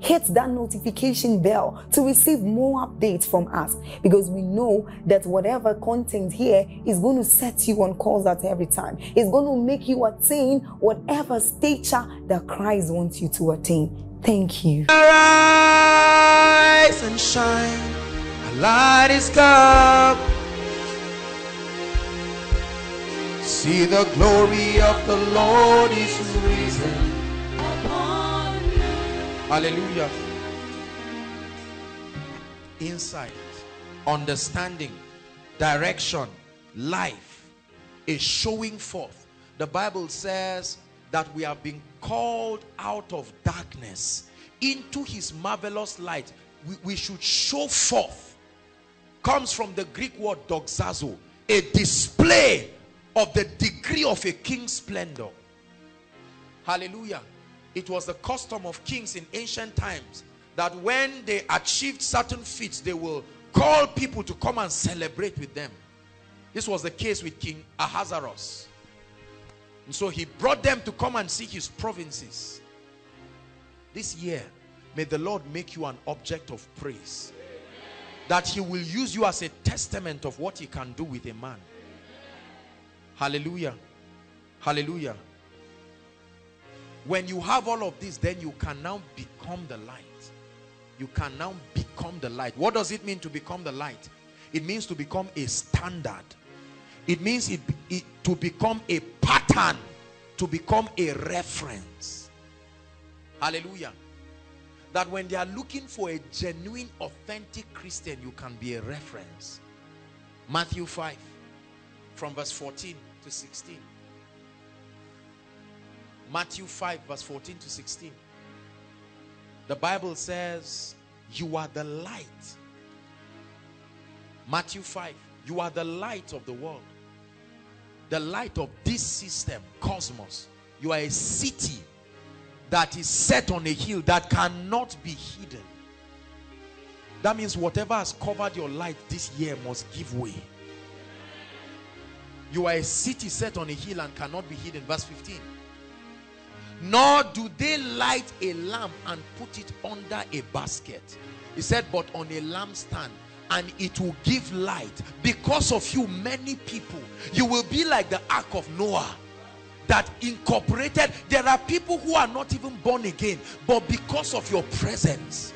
hit that notification bell to receive more updates from us because we know that whatever content here is going to set you on course at every time. It's going to make you attain whatever stature that Christ wants you to attain. Thank you. Arise and shine, a light is come. See the glory of the Lord is risen. Hallelujah. Insight, understanding, direction, life is showing forth. The Bible says that we have been called out of darkness into his marvelous light. We, we should show forth. Comes from the Greek word doxazo, a display of the degree of a king's splendor. Hallelujah. It was the custom of kings in ancient times that when they achieved certain feats, they will call people to come and celebrate with them. This was the case with King Ahasuerus. And so he brought them to come and see his provinces. This year, may the Lord make you an object of praise. That he will use you as a testament of what he can do with a man. Hallelujah. Hallelujah. When you have all of this, then you can now become the light. You can now become the light. What does it mean to become the light? It means to become a standard. It means it, it, to become a pattern. To become a reference. Hallelujah. That when they are looking for a genuine, authentic Christian, you can be a reference. Matthew 5 from verse 14 to 16. Matthew 5 verse 14 to 16. The Bible says, you are the light. Matthew 5, you are the light of the world. The light of this system, cosmos. You are a city that is set on a hill that cannot be hidden. That means whatever has covered your light this year must give way. You are a city set on a hill and cannot be hidden. Verse 15 nor do they light a lamp and put it under a basket. He said but on a lampstand and it will give light. Because of you many people you will be like the ark of noah that incorporated. There are people who are not even born again but because of your presence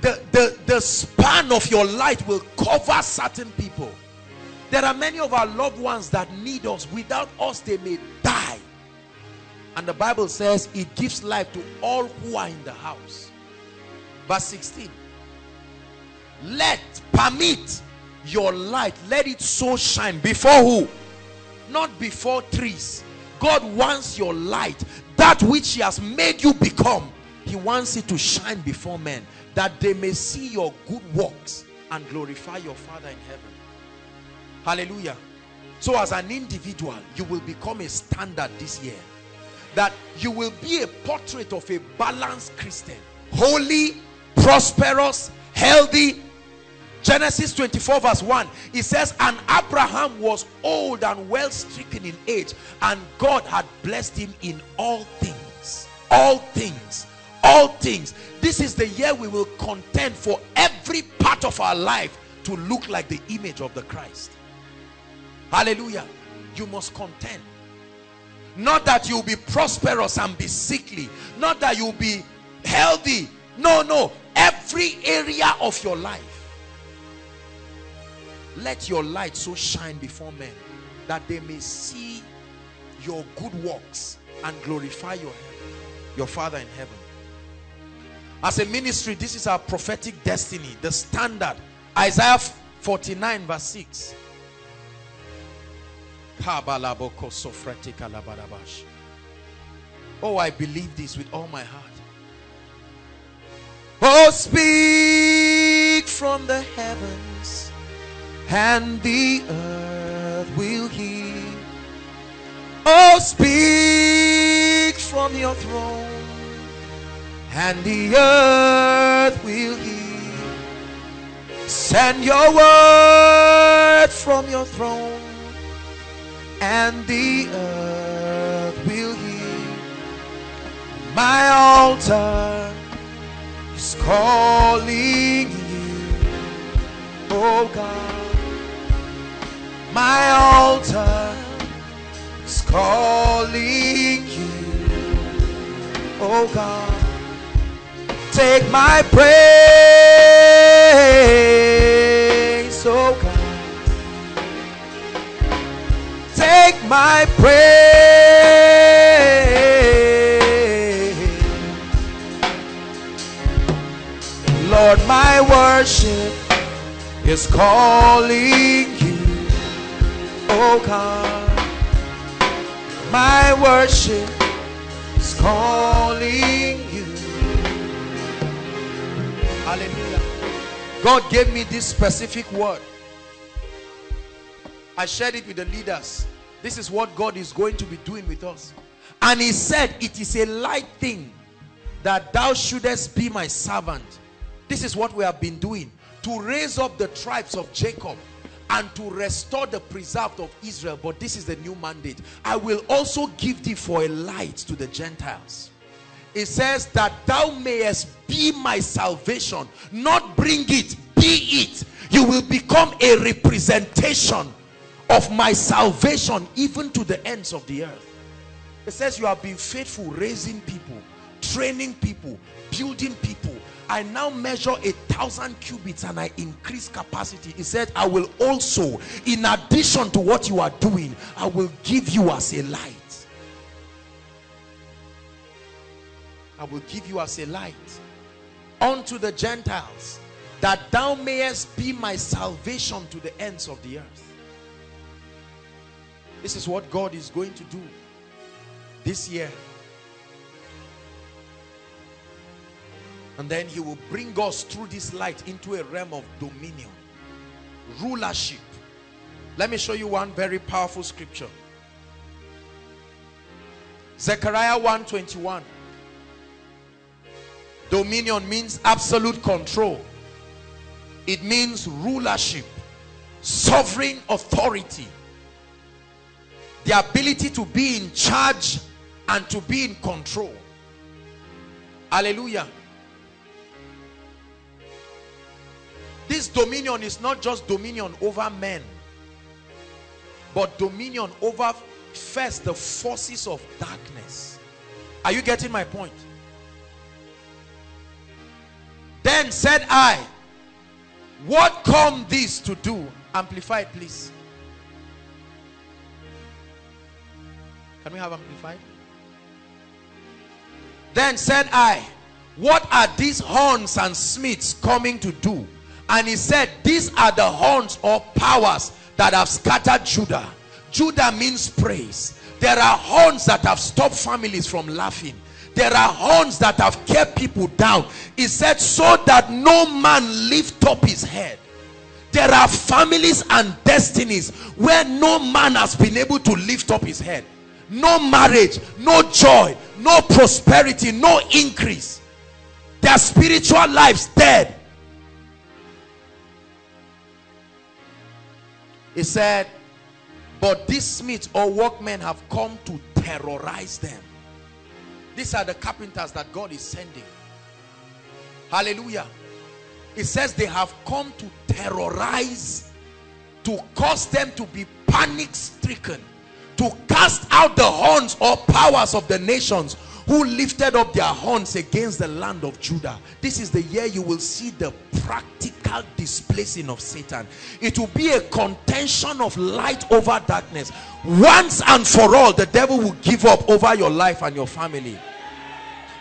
the the the span of your light will cover certain people. There are many of our loved ones that need us. Without us they may die and the Bible says it gives life to all who are in the house. Verse 16. Let, permit your light, let it so shine. Before who? Not before trees. God wants your light, that which he has made you become. He wants it to shine before men, that they may see your good works and glorify your Father in heaven. Hallelujah. So as an individual, you will become a standard this year that you will be a portrait of a balanced Christian. Holy, prosperous, healthy. Genesis 24 verse 1. It says, And Abraham was old and well stricken in age, and God had blessed him in all things. All things. All things. This is the year we will contend for every part of our life to look like the image of the Christ. Hallelujah. You must contend not that you'll be prosperous and be sickly. Not that you'll be healthy No, no. Every area of your life. Let your light so shine before men that they may see your good works and glorify your your Father in heaven. As a ministry, this is our prophetic destiny, the standard. Isaiah 49 verse 6. Oh, I believe this with all my heart. Oh, speak from the heavens, and the earth will hear. Oh, speak from your throne, and the earth will hear. Send your word from your throne, and the earth will hear. My altar is calling you, oh God. My altar is calling you, oh God. Take my praise, my praise. Lord, my worship is calling you, oh God. My worship is calling you. Hallelujah. God gave me this specific word. I shared it with the leaders. This is what God is going to be doing with us. And he said, it is a light thing that thou shouldest be my servant. This is what we have been doing. To raise up the tribes of Jacob and to restore the preserved of Israel. But this is the new mandate. I will also give thee for a light to the Gentiles. It says that thou mayest be my salvation. Not bring it, be it. You will become a representation of my salvation even to the ends of the earth. It says you have been faithful raising people, training people, building people. I now measure a thousand cubits and I increase capacity. He said, I will also, in addition to what you are doing, I will give you as a light. I will give you as a light unto the Gentiles that thou mayest be my salvation to the ends of the earth. This is what God is going to do this year. And then he will bring us through this light into a realm of dominion, rulership. Let me show you one very powerful scripture. Zechariah 121. Dominion means absolute control. It means rulership, sovereign authority, the ability to be in charge and to be in control. Hallelujah. This dominion is not just dominion over men, but dominion over first the forces of darkness. Are you getting my point? Then said I, what come this to do? Amplify please. Can we have amplified? Then said I, what are these horns and smiths coming to do? And he said, these are the horns or powers that have scattered Judah. Judah means praise. There are horns that have stopped families from laughing. There are horns that have kept people down. He said, so that no man lift up his head. There are families and destinies where no man has been able to lift up his head. No marriage, no joy, no prosperity, no increase. Their spiritual lives dead. He said, but these smiths or workmen have come to terrorize them. These are the carpenters that God is sending. Hallelujah. It says they have come to terrorize, to cause them to be panic stricken, to cast out the horns or powers of the nations who lifted up their horns against the land of Judah. This is the year you will see the practical displacing of Satan. It will be a contention of light over darkness. Once and for all, the devil will give up over your life and your family.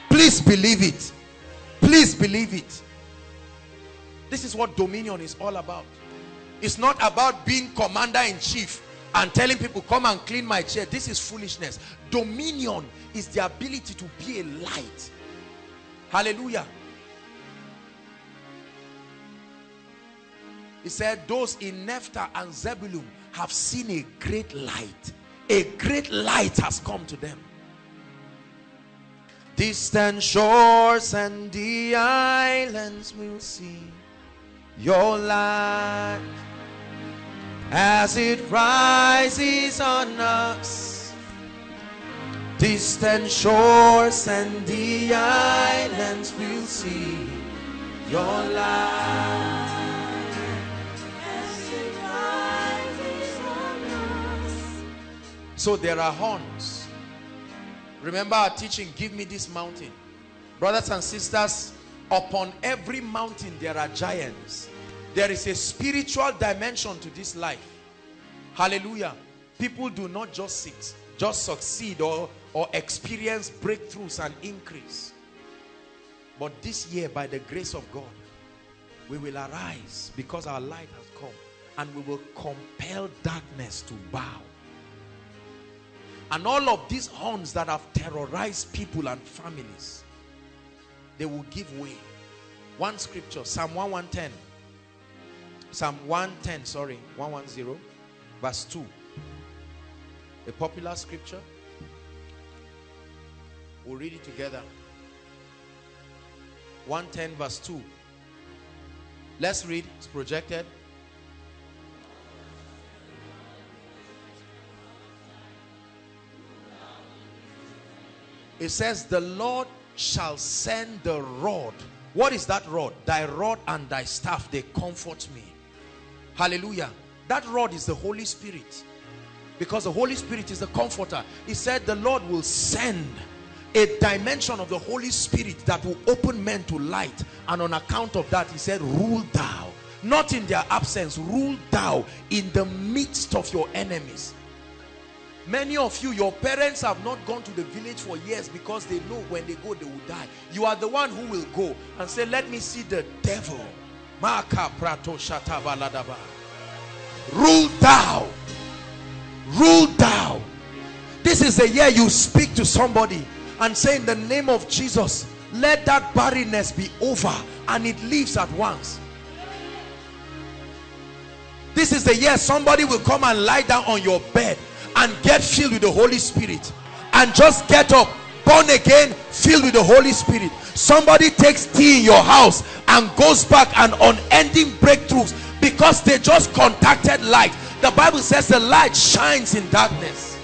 Please believe it. Please believe it. This is what dominion is all about. It's not about being commander in chief and telling people come and clean my chair. This is foolishness. Dominion is the ability to be a light. Hallelujah. He said those in Naphtali and Zebulun have seen a great light. A great light has come to them. Distant shores and the islands will see your light as it rises on us distant shores and the islands will see your light. So there are horns. Remember our teaching give me this mountain. Brothers and sisters upon every mountain there are giants there is a spiritual dimension to this life. Hallelujah. People do not just sit, just succeed or, or experience breakthroughs and increase. But this year, by the grace of God, we will arise because our light has come and we will compel darkness to bow. And all of these horns that have terrorized people and families, they will give way. One scripture, Psalm 110, Psalm 110, sorry, 110, verse 2. A popular scripture. We'll read it together. 110 verse 2. Let's read. It's projected. It says, the Lord shall send the rod. What is that rod? Thy rod and thy staff, they comfort me. Hallelujah. That rod is the Holy Spirit. Because the Holy Spirit is the comforter. He said the Lord will send a dimension of the Holy Spirit that will open men to light. And on account of that, he said, rule thou. Not in their absence, rule thou in the midst of your enemies. Many of you, your parents have not gone to the village for years because they know when they go, they will die. You are the one who will go and say, let me see the devil Maka prato shatabaladaba. Rule thou. Rule thou. This is the year you speak to somebody and say in the name of Jesus, let that barrenness be over and it leaves at once. This is the year somebody will come and lie down on your bed and get filled with the Holy Spirit and just get up born again filled with the Holy Spirit. Somebody takes tea in your house and goes back and unending breakthroughs because they just contacted light. The Bible says the light shines in darkness.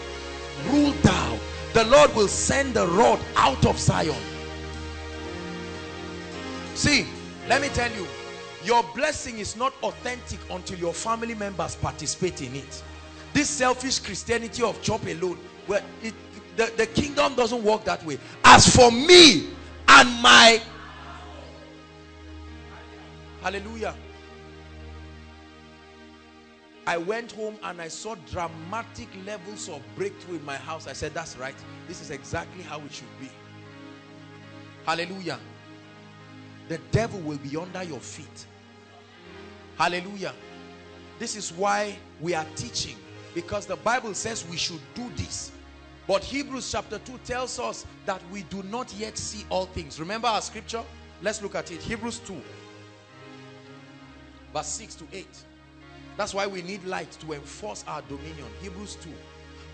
Rule thou. The Lord will send the rod out of Zion. See let me tell you your blessing is not authentic until your family members participate in it. This selfish Christianity of chop alone where it, the, the kingdom doesn't work that way as for me and my hallelujah I went home and I saw dramatic levels of breakthrough in my house. I said, that's right. This is exactly how it should be. Hallelujah. The devil will be under your feet. Hallelujah. This is why we are teaching. Because the Bible says we should do this. But Hebrews chapter 2 tells us that we do not yet see all things. Remember our scripture? Let's look at it. Hebrews 2 verse 6 to 8. That's why we need light to enforce our dominion. Hebrews 2.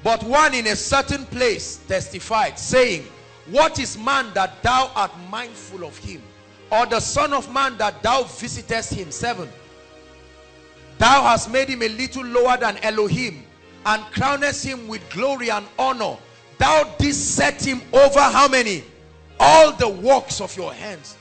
But one in a certain place testified, saying, What is man that thou art mindful of him? Or the son of man that thou visitest him? 7. Thou hast made him a little lower than Elohim and crownest him with glory and honor thou didst set him over how many all the works of your hands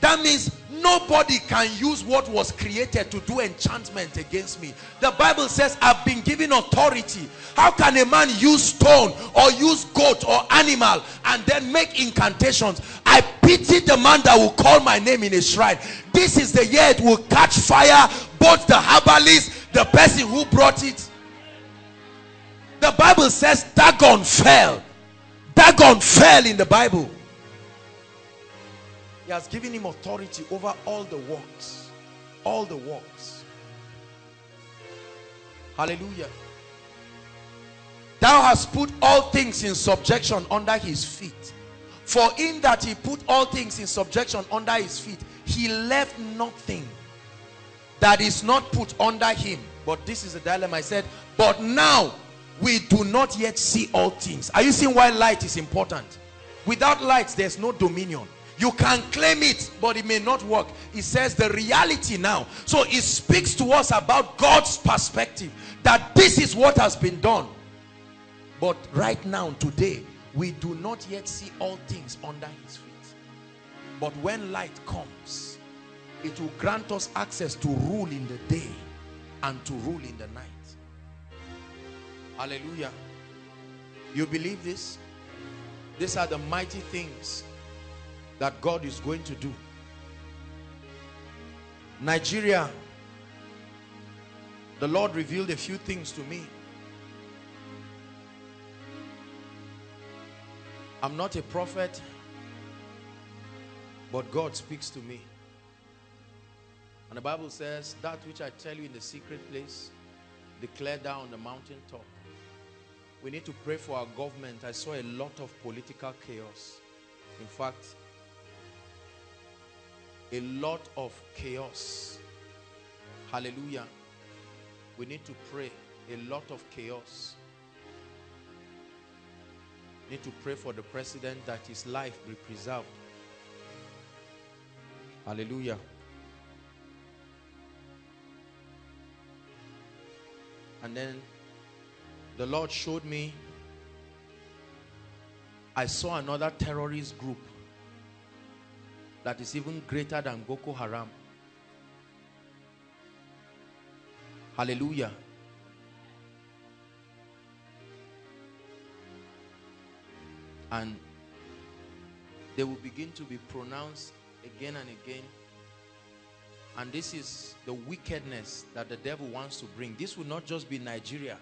That means nobody can use what was created to do enchantment against me. The Bible says I've been given authority. How can a man use stone or use goat or animal and then make incantations? I pity the man that will call my name in a shrine. This is the year it will catch fire. Both the herbalist, the person who brought it. The Bible says Dagon fell. Dagon fell in the Bible. He has given him authority over all the works. All the works. Hallelujah. Thou hast put all things in subjection under his feet. For in that he put all things in subjection under his feet, he left nothing that is not put under him. But this is the dilemma. I said, but now we do not yet see all things. Are you seeing why light is important? Without light, there's no dominion. You can claim it, but it may not work. It says the reality now. So it speaks to us about God's perspective that this is what has been done. But right now, today, we do not yet see all things under his feet. But when light comes, it will grant us access to rule in the day and to rule in the night. Hallelujah. You believe this? These are the mighty things that God is going to do. Nigeria, the Lord revealed a few things to me. I'm not a prophet, but God speaks to me. And the Bible says, that which I tell you in the secret place, declare down the mountain top. We need to pray for our government. I saw a lot of political chaos. In fact, a lot of chaos. Hallelujah. We need to pray. A lot of chaos. Need to pray for the president that his life be preserved. Hallelujah. And then the Lord showed me I saw another terrorist group that is even greater than Boko Haram. Hallelujah. And they will begin to be pronounced again and again. And this is the wickedness that the devil wants to bring. This will not just be Nigeria,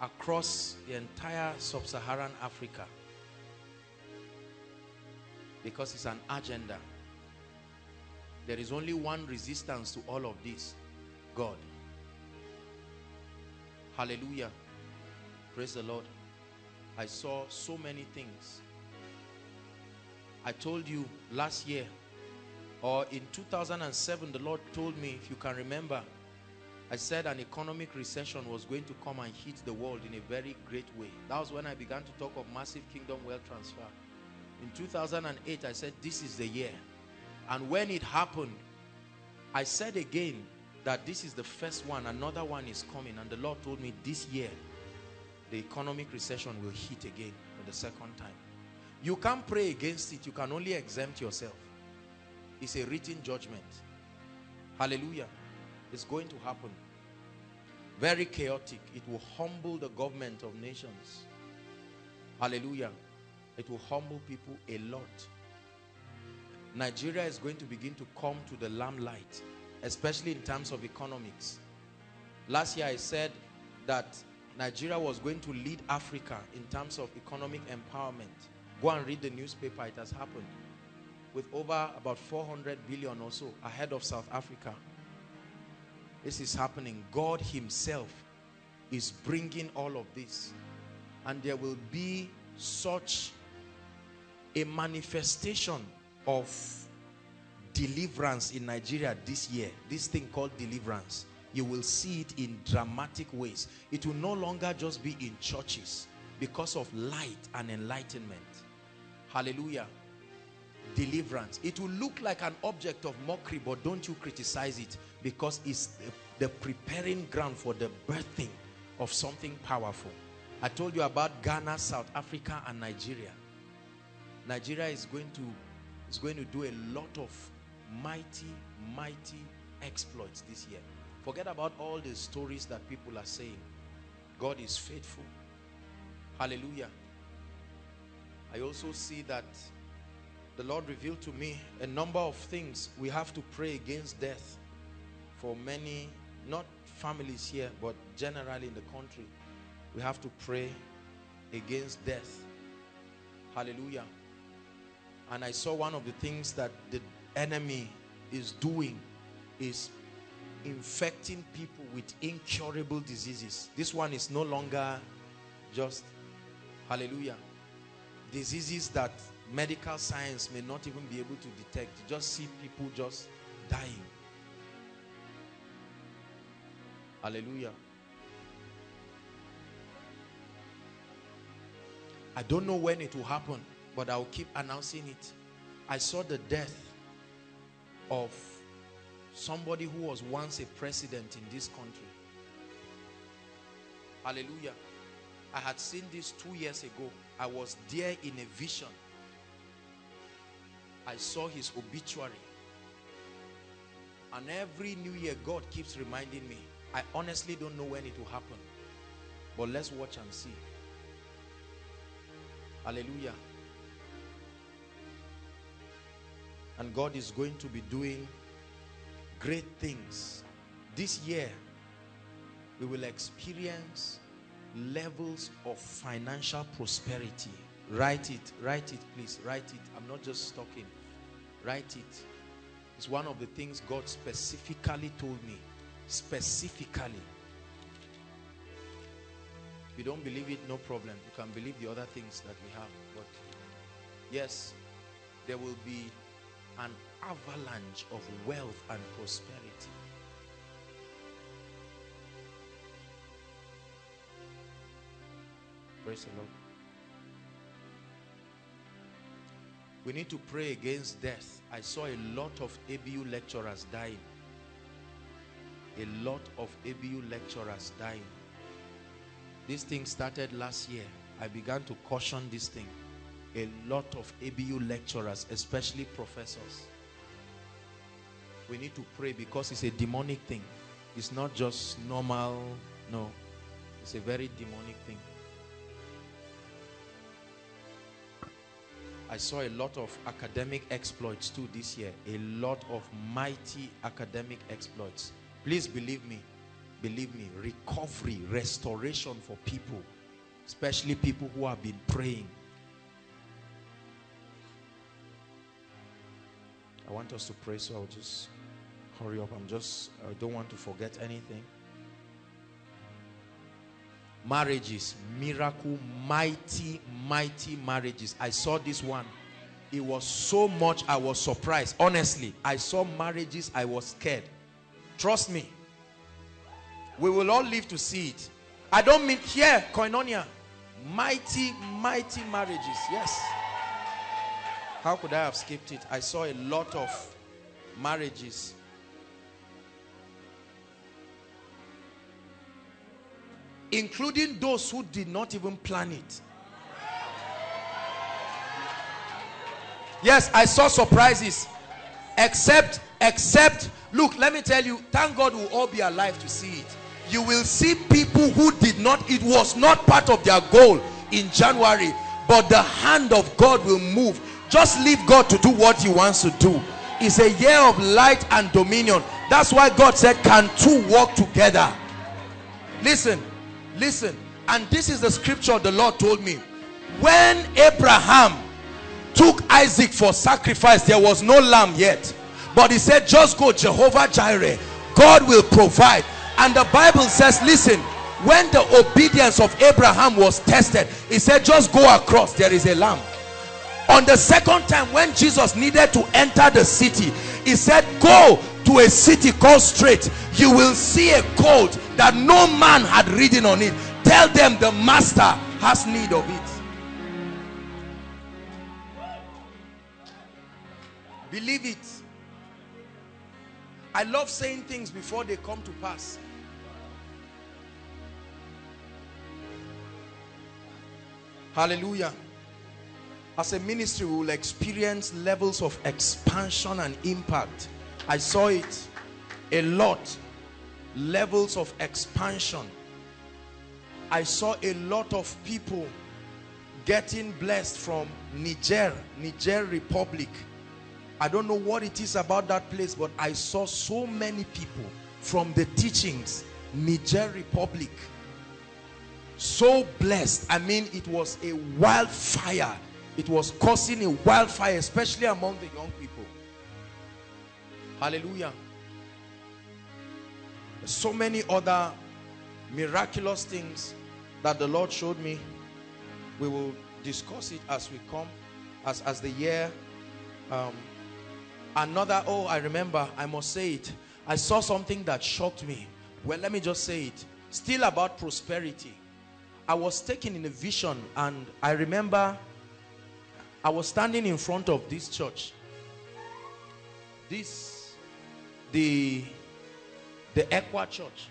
across the entire sub-Saharan Africa. Because it's an agenda. There is only one resistance to all of this. God. Hallelujah. Praise the Lord. I saw so many things. I told you last year or in 2007 the Lord told me if you can remember I said an economic recession was going to come and hit the world in a very great way. That was when I began to talk of massive kingdom wealth transfer. In 2008 I said this is the year and when it happened, I said again that this is the first one, another one is coming. And the Lord told me this year, the economic recession will hit again for the second time. You can't pray against it. You can only exempt yourself. It's a written judgment. Hallelujah. It's going to happen. Very chaotic. It will humble the government of nations. Hallelujah. It will humble people a lot. Nigeria is going to begin to come to the lamplight, especially in terms of economics. Last year I said that Nigeria was going to lead Africa in terms of economic empowerment. Go and read the newspaper, it has happened. With over about 400 billion or so ahead of South Africa. This is happening. God himself is bringing all of this. And there will be such a manifestation of deliverance in Nigeria this year, this thing called deliverance, you will see it in dramatic ways. It will no longer just be in churches because of light and enlightenment. Hallelujah. Deliverance. It will look like an object of mockery, but don't you criticize it because it's the, the preparing ground for the birthing of something powerful. I told you about Ghana, South Africa, and Nigeria. Nigeria is going to is going to do a lot of mighty, mighty exploits this year. Forget about all the stories that people are saying. God is faithful. Hallelujah. I also see that the Lord revealed to me a number of things. We have to pray against death for many, not families here, but generally in the country. We have to pray against death. Hallelujah. And I saw one of the things that the enemy is doing is infecting people with incurable diseases. This one is no longer just, hallelujah, diseases that medical science may not even be able to detect. Just see people just dying. Hallelujah. I don't know when it will happen, but I'll keep announcing it. I saw the death of somebody who was once a president in this country. Hallelujah. I had seen this two years ago. I was there in a vision. I saw his obituary. And every new year, God keeps reminding me. I honestly don't know when it will happen. But let's watch and see. Hallelujah. And God is going to be doing great things. This year, we will experience levels of financial prosperity. Write it, write it, please. Write it. I'm not just talking. Write it. It's one of the things God specifically told me. Specifically. If you don't believe it, no problem. You can believe the other things that we have. But yes, there will be an avalanche of wealth and prosperity. Praise the Lord. We need to pray against death. I saw a lot of ABU lecturers dying. A lot of ABU lecturers dying. This thing started last year. I began to caution this thing. A lot of ABU lecturers, especially professors. We need to pray because it's a demonic thing. It's not just normal. No. It's a very demonic thing. I saw a lot of academic exploits too this year. A lot of mighty academic exploits. Please believe me. Believe me. Recovery, restoration for people. Especially people who have been praying. I want us to pray so I'll just hurry up. I'm just, I don't want to forget anything. Marriages, miracle, mighty, mighty marriages. I saw this one. It was so much I was surprised. Honestly, I saw marriages, I was scared. Trust me. We will all live to see it. I don't mean here, koinonia. Mighty, mighty marriages. Yes. How could I have skipped it? I saw a lot of marriages including those who did not even plan it. Yes, I saw surprises. Except, except, look, let me tell you, thank God we'll all be alive to see it. You will see people who did not, it was not part of their goal in January, but the hand of God will move. Just leave God to do what he wants to do. It's a year of light and dominion. That's why God said, can two walk together? Listen, Listen, and this is the scripture the Lord told me. When Abraham took Isaac for sacrifice, there was no lamb yet. But he said, just go Jehovah Jireh. God will provide. And the Bible says, listen, when the obedience of Abraham was tested, he said, just go across. There is a lamb. On the second time, when Jesus needed to enter the city, he said, go to a city called straight. You will see a colt that no man had ridden on it tell them the master has need of it believe it. I love saying things before they come to pass. Hallelujah. As a ministry we will experience levels of expansion and impact. I saw it. A lot. Levels of expansion. I saw a lot of people getting blessed from niger niger republic i don't know what it is about that place but i saw so many people from the teachings niger republic so blessed. I mean it was a wildfire. It was causing a wildfire especially among the young people. Hallelujah. So many other miraculous things that the lord showed me. We will discuss it as we come as as the year um another oh i remember i must say it i saw something that shocked me well let me just say it still about prosperity I was taken in a vision and I remember I was standing in front of this church. This, the, the Equa church.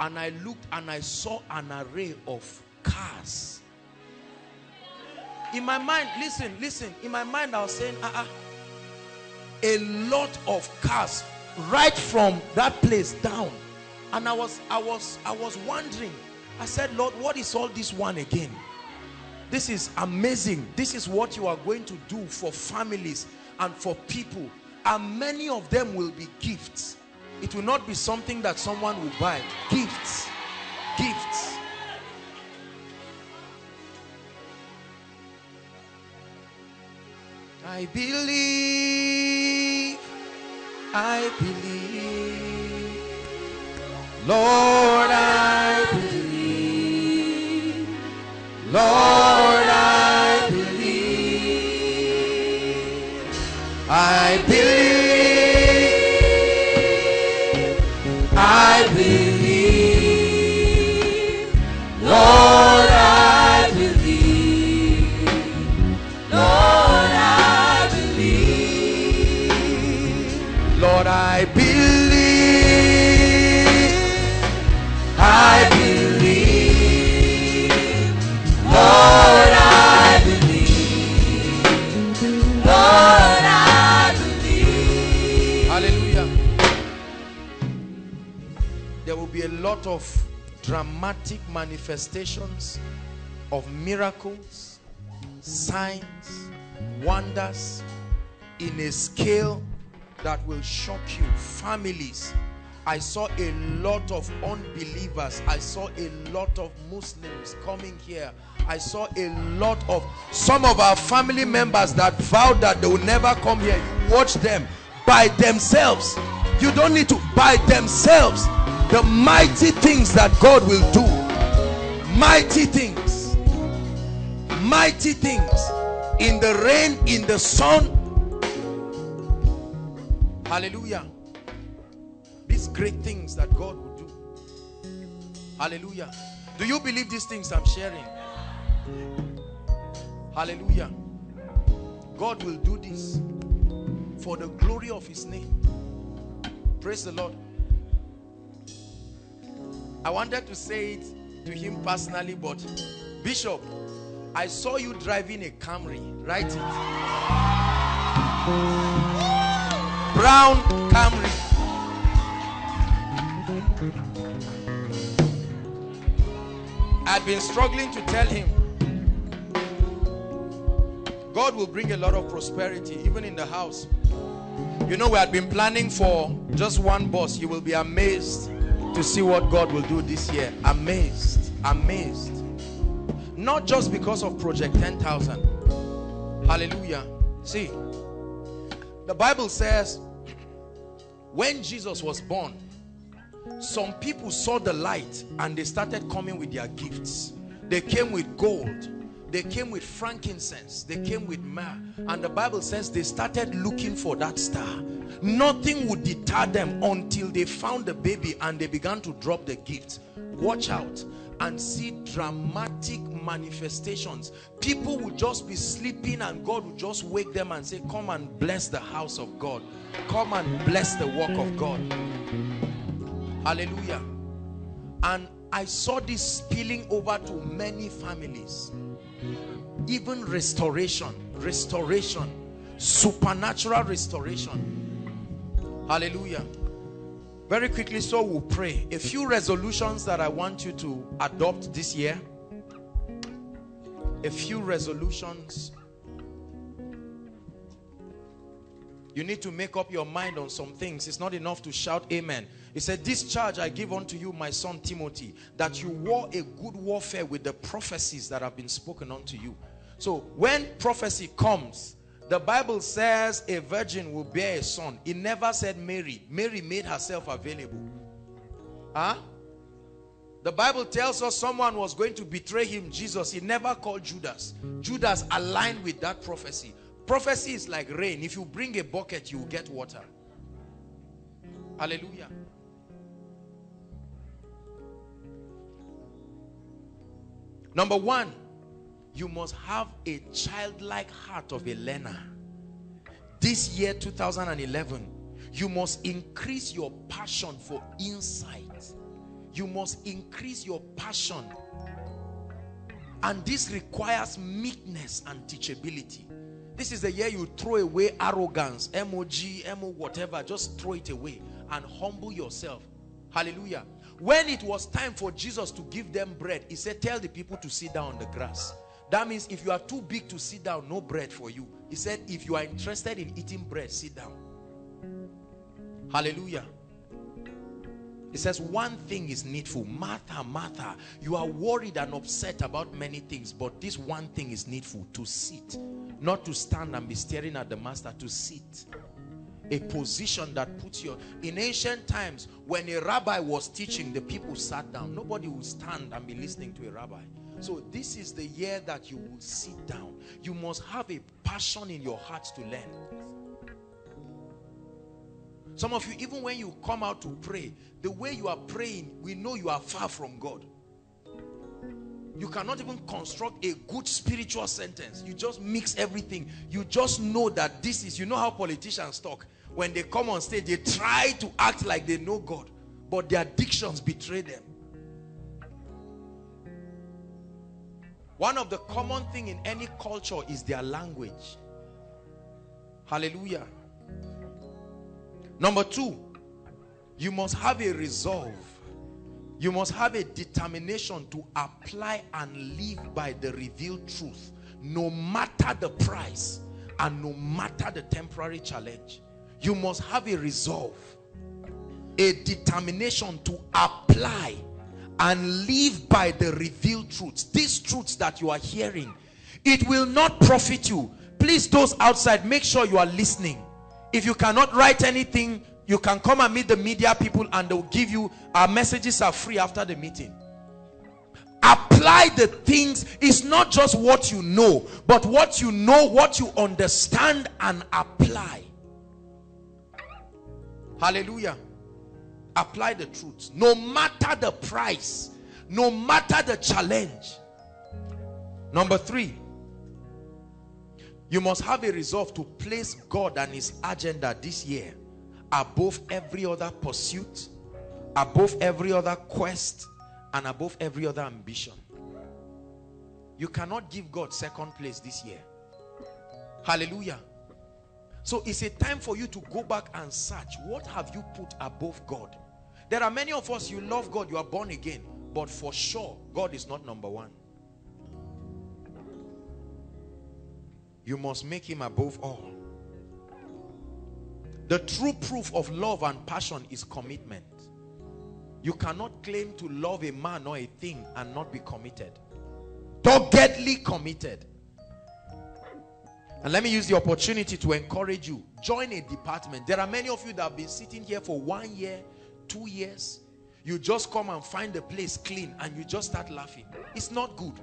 And I looked and I saw an array of cars. In my mind, listen, listen. In my mind, I was saying, uh -uh, a lot of cars right from that place down. And I was, I was, I was wondering, I said, Lord, what is all this one again? This is amazing. This is what you are going to do for families and for people. And many of them will be gifts. It will not be something that someone will buy. Gifts. Gifts. I believe. I believe. Lord, manifestations of miracles, signs, wonders in a scale that will shock you. Families. I saw a lot of unbelievers. I saw a lot of Muslims coming here. I saw a lot of some of our family members that vowed that they will never come here. You watch them by themselves. You don't need to by themselves. The mighty things that God will do. Mighty things. Mighty things in the rain, in the sun. Hallelujah. These great things that God will do. Hallelujah. Do you believe these things I'm sharing? Hallelujah. God will do this for the glory of his name. Praise the Lord. I wanted to say it to him personally, but Bishop, I saw you driving a Camry. Write it. Brown Camry. I've been struggling to tell him God will bring a lot of prosperity even in the house. You know, we had been planning for just one bus. You will be amazed to see what God will do this year. Amazed. Amazed. Not just because of Project 10,000. Hallelujah. See, the Bible says when Jesus was born, some people saw the light and they started coming with their gifts. They came with gold. They came with frankincense. They came with myrrh. And the Bible says they started looking for that star. Nothing would deter them until they found the baby and they began to drop the gifts. Watch out and see dramatic manifestations. People would just be sleeping and God would just wake them and say, come and bless the house of God. Come and bless the work of God. Hallelujah. And I saw this spilling over to many families. Even restoration. restoration supernatural restoration. Hallelujah. Very quickly so we'll pray. A few resolutions that i want you to adopt this year. A few resolutions. You need to make up your mind on some things. It's not enough to shout amen. He said this charge i give unto you my son timothy that you war a good warfare with the prophecies that have been spoken unto you so when prophecy comes the bible says a virgin will bear a son. It never said mary. Mary made herself available. Huh? The bible tells us someone was going to betray him jesus. He never called judas. Judas aligned with that prophecy. Prophecy is like rain. If you bring a bucket, you will get water. Hallelujah. Number one, you must have a childlike heart of a learner. This year, 2011, you must increase your passion for insight. You must increase your passion. And this requires meekness and teachability. This is the year you throw away arrogance, MOG, MO, whatever. Just throw it away and humble yourself. Hallelujah. When it was time for Jesus to give them bread, he said, tell the people to sit down on the grass. That means if you are too big to sit down, no bread for you. He said, if you are interested in eating bread, sit down. Hallelujah. He says, one thing is needful. Martha, Martha, you are worried and upset about many things, but this one thing is needful, to sit. Not to stand and be staring at the master, to sit. A position that puts you... In ancient times, when a rabbi was teaching, the people sat down. Nobody would stand and be listening to a rabbi. So this is the year that you will sit down. You must have a passion in your heart to learn. Some of you, even when you come out to pray, the way you are praying, we know you are far from God. You cannot even construct a good spiritual sentence. You just mix everything. You just know that this is, you know how politicians talk. When they come on stage, they try to act like they know God, but their dictions betray them. One of the common thing in any culture is their language. Hallelujah. Number two, you must have a resolve you must have a determination to apply and live by the revealed truth, no matter the price and no matter the temporary challenge. You must have a resolve, a determination to apply and live by the revealed truths. These truths that you are hearing, it will not profit you. Please, those outside, make sure you are listening. If you cannot write anything, you can come and meet the media people and they'll give you our messages are free after the meeting apply the things it's not just what you know but what you know what you understand and apply hallelujah apply the truth no matter the price no matter the challenge number three you must have a resolve to place God and his agenda this year above every other pursuit, above every other quest, and above every other ambition. You cannot give God second place this year. Hallelujah. So it's a time for you to go back and search. What have you put above God? There are many of us, you love God, you are born again. But for sure, God is not number one. You must make him above all. The true proof of love and passion is commitment. You cannot claim to love a man or a thing and not be committed. Doggedly committed. And let me use the opportunity to encourage you. Join a department. There are many of you that have been sitting here for one year, two years. You just come and find the place clean and you just start laughing. It's not good.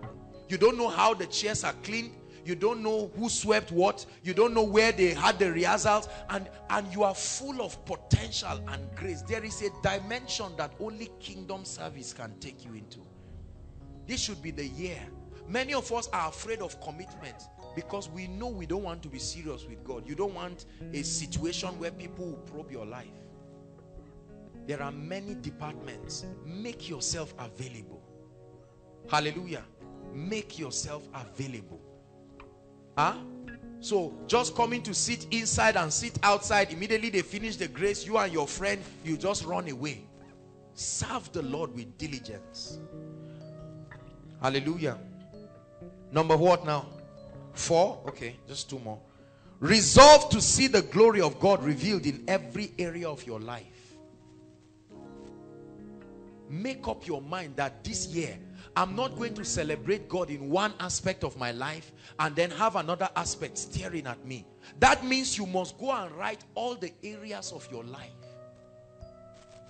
You don't know how the chairs are cleaned. You don't know who swept what. You don't know where they had the rehearsals. And and you are full of potential and grace. There is a dimension that only kingdom service can take you into. This should be the year. Many of us are afraid of commitment because we know we don't want to be serious with God. You don't want a situation where people will probe your life there are many departments make yourself available hallelujah make yourself available Huh? So just coming to sit inside and sit outside, immediately they finish the grace, you and your friend, you just run away. Serve the Lord with diligence. Hallelujah. Number what now? Four? Okay, just two more. Resolve to see the glory of God revealed in every area of your life. Make up your mind that this year, I'm not going to celebrate God in one aspect of my life and then have another aspect staring at me. That means you must go and write all the areas of your life.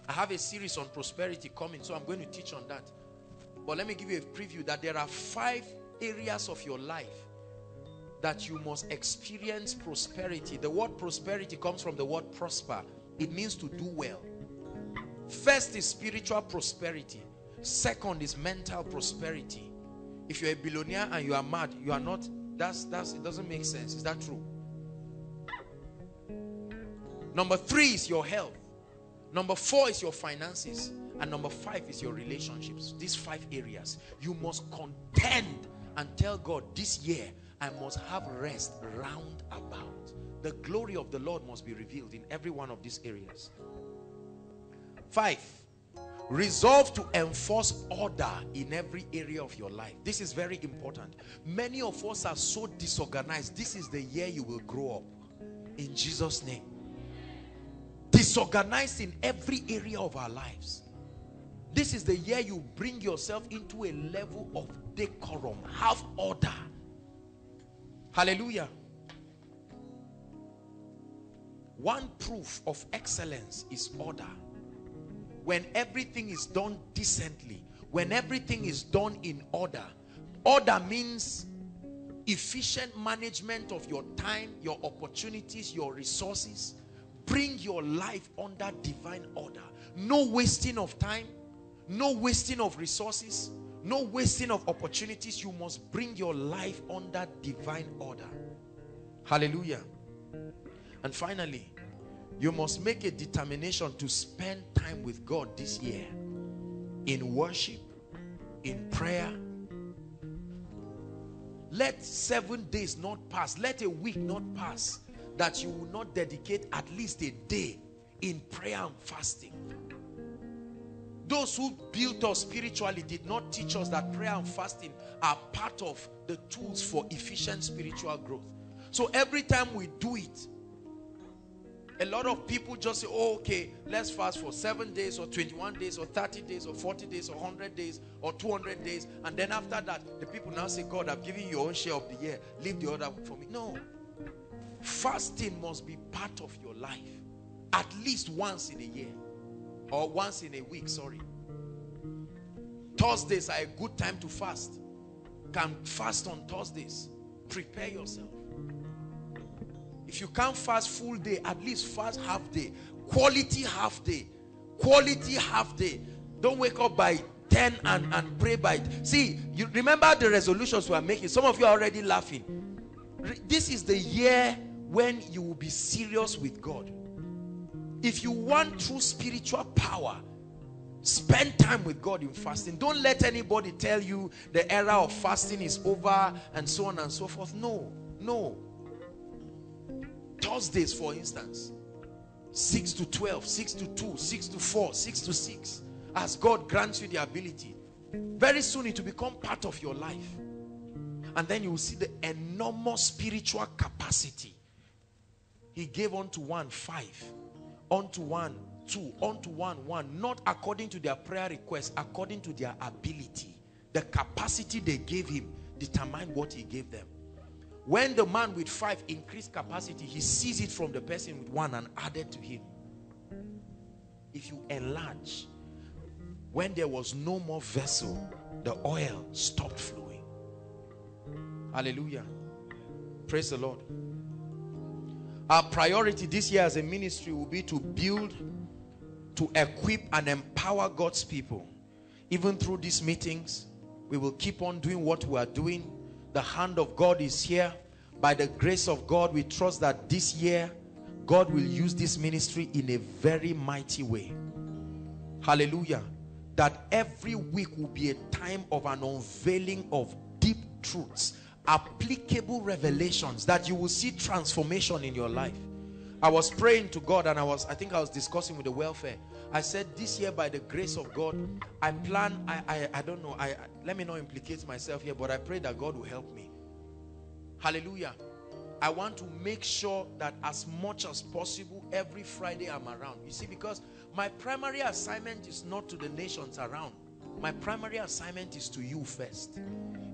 I have a series on prosperity coming, so I'm going to teach on that. But let me give you a preview that there are five areas of your life that you must experience prosperity. The word prosperity comes from the word prosper. It means to do well. First is spiritual prosperity. Second is mental prosperity. If you're a billionaire and you are mad, you are not, that's, that's, it doesn't make sense. Is that true? Number three is your health. Number four is your finances. And number five is your relationships. These five areas. You must contend and tell God, this year I must have rest round about. The glory of the Lord must be revealed in every one of these areas. Five, resolve to enforce order in every area of your life. This is very important. Many of us are so disorganized. This is the year you will grow up. In Jesus' name. Disorganized in every area of our lives. This is the year you bring yourself into a level of decorum. Have order. Hallelujah. One proof of excellence is order. When everything is done decently, when everything is done in order. Order means efficient management of your time, your opportunities, your resources. Bring your life under divine order. No wasting of time, no wasting of resources, no wasting of opportunities. You must bring your life under divine order. Hallelujah. And finally, you must make a determination to spend time with God this year in worship, in prayer. Let seven days not pass, let a week not pass that you will not dedicate at least a day in prayer and fasting. Those who built us spiritually did not teach us that prayer and fasting are part of the tools for efficient spiritual growth. So every time we do it, a lot of people just say, oh, okay, let's fast for seven days or 21 days or 30 days or 40 days or 100 days or 200 days. And then after that, the people now say, God, I've given you your own share of the year. Leave the other for me. No. Fasting must be part of your life. At least once in a year. Or once in a week, sorry. Thursdays are a good time to fast. Can fast on Thursdays. Prepare yourself. If you can't fast full day, at least fast half day. Quality half day. Quality half day. Don't wake up by 10 and, and pray by. See, you remember the resolutions we are making. Some of you are already laughing. This is the year when you will be serious with God. If you want true spiritual power, spend time with God in fasting. Don't let anybody tell you the era of fasting is over and so on and so forth. No, no. Thursdays, for instance, 6 to 12, 6 to 2, 6 to 4, 6 to 6. As God grants you the ability, very soon it will become part of your life. And then you will see the enormous spiritual capacity. He gave unto one five, unto one two, unto one one, not according to their prayer request, according to their ability. The capacity they gave him determined what he gave them. When the man with five increased capacity, he sees it from the person with one and added to him. If you enlarge, when there was no more vessel, the oil stopped flowing. Hallelujah. Praise the Lord. Our priority this year as a ministry will be to build, to equip and empower God's people. Even through these meetings, we will keep on doing what we are doing the hand of God is here. By the grace of God, we trust that this year, God will use this ministry in a very mighty way. Hallelujah. That every week will be a time of an unveiling of deep truths applicable revelations that you will see transformation in your life. I was praying to God and I was, I think I was discussing with the welfare. I said this year by the grace of God, I plan, I, I, I don't know, I, I let me not implicate myself here, but I pray that God will help me. Hallelujah. I want to make sure that as much as possible every Friday I'm around. You see, because my primary assignment is not to the nations around. My primary assignment is to you first.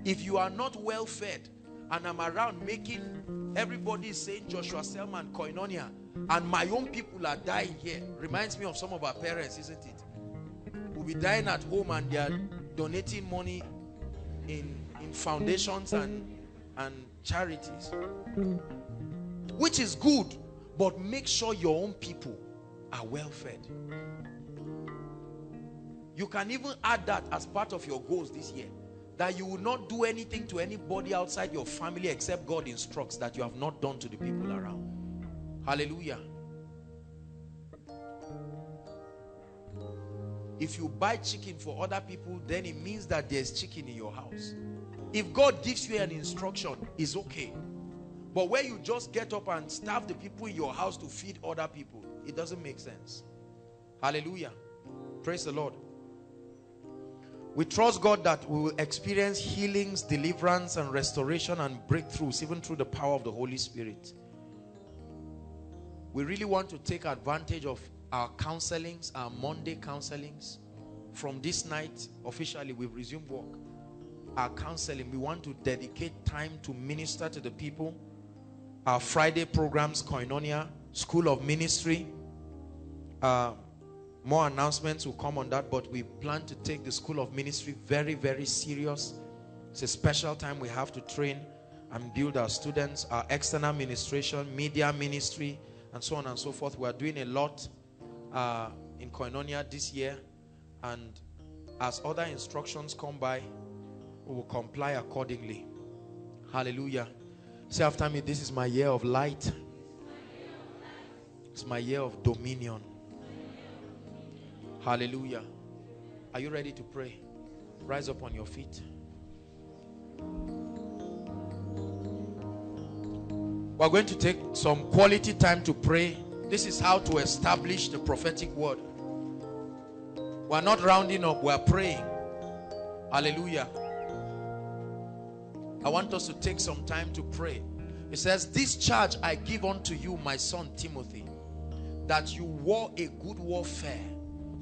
If you are not well fed and I'm around making everybody saying Joshua Selman, Koinonia, and my own people are dying here, reminds me of some of our parents, isn't it? We'll be dying at home and they're donating money in, in foundations and, and charities. Which is good, but make sure your own people are well fed. You can even add that as part of your goals this year. That you will not do anything to anybody outside your family except God instructs that you have not done to the people around. Hallelujah. If you buy chicken for other people, then it means that there's chicken in your house. If God gives you an instruction, it's okay. But where you just get up and starve the people in your house to feed other people, it doesn't make sense. Hallelujah. Praise the Lord. We trust God that we will experience healings, deliverance, and restoration and breakthroughs, even through the power of the Holy Spirit. We really want to take advantage of our counselings, our Monday counselings. From this night, officially, we've resumed work. Our counseling, we want to dedicate time to minister to the people. Our Friday programs, Koinonia, School of Ministry, uh, more announcements will come on that, but we plan to take the School of Ministry very, very serious. It's a special time we have to train and build our students, our external administration, media ministry, and so on and so forth. We are doing a lot uh, in Koinonia this year, and as other instructions come by, we will comply accordingly. Hallelujah. Say after me, this is my year of light. It's my year of dominion. Hallelujah. Are you ready to pray? Rise up on your feet. We're going to take some quality time to pray. This is how to establish the prophetic word. We're not rounding up, we're praying. Hallelujah. I want us to take some time to pray. It says, This charge I give unto you, my son Timothy, that you war a good warfare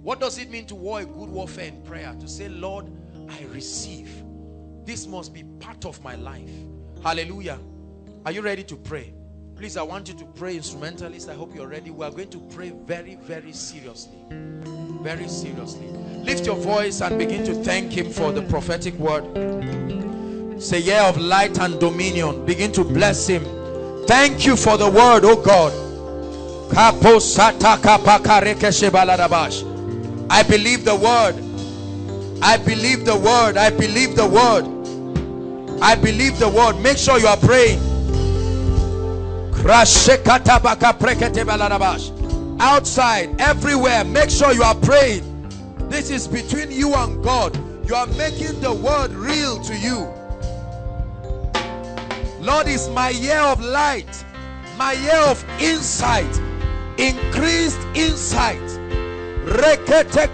what does it mean to war a good warfare in prayer? To say, Lord, I receive. This must be part of my life. Hallelujah. Are you ready to pray? Please, I want you to pray instrumentalist. I hope you're ready. We are going to pray very, very seriously. Very seriously. Lift your voice and begin to thank him for the prophetic word. Say, year of light and dominion. Begin to bless him. Thank you for the word, oh God. I believe the word. I believe the word. I believe the word. I believe the word. Make sure you are praying. Outside, everywhere, make sure you are praying. This is between you and God. You are making the word real to you. Lord, is my year of light, my year of insight, increased insight Rekete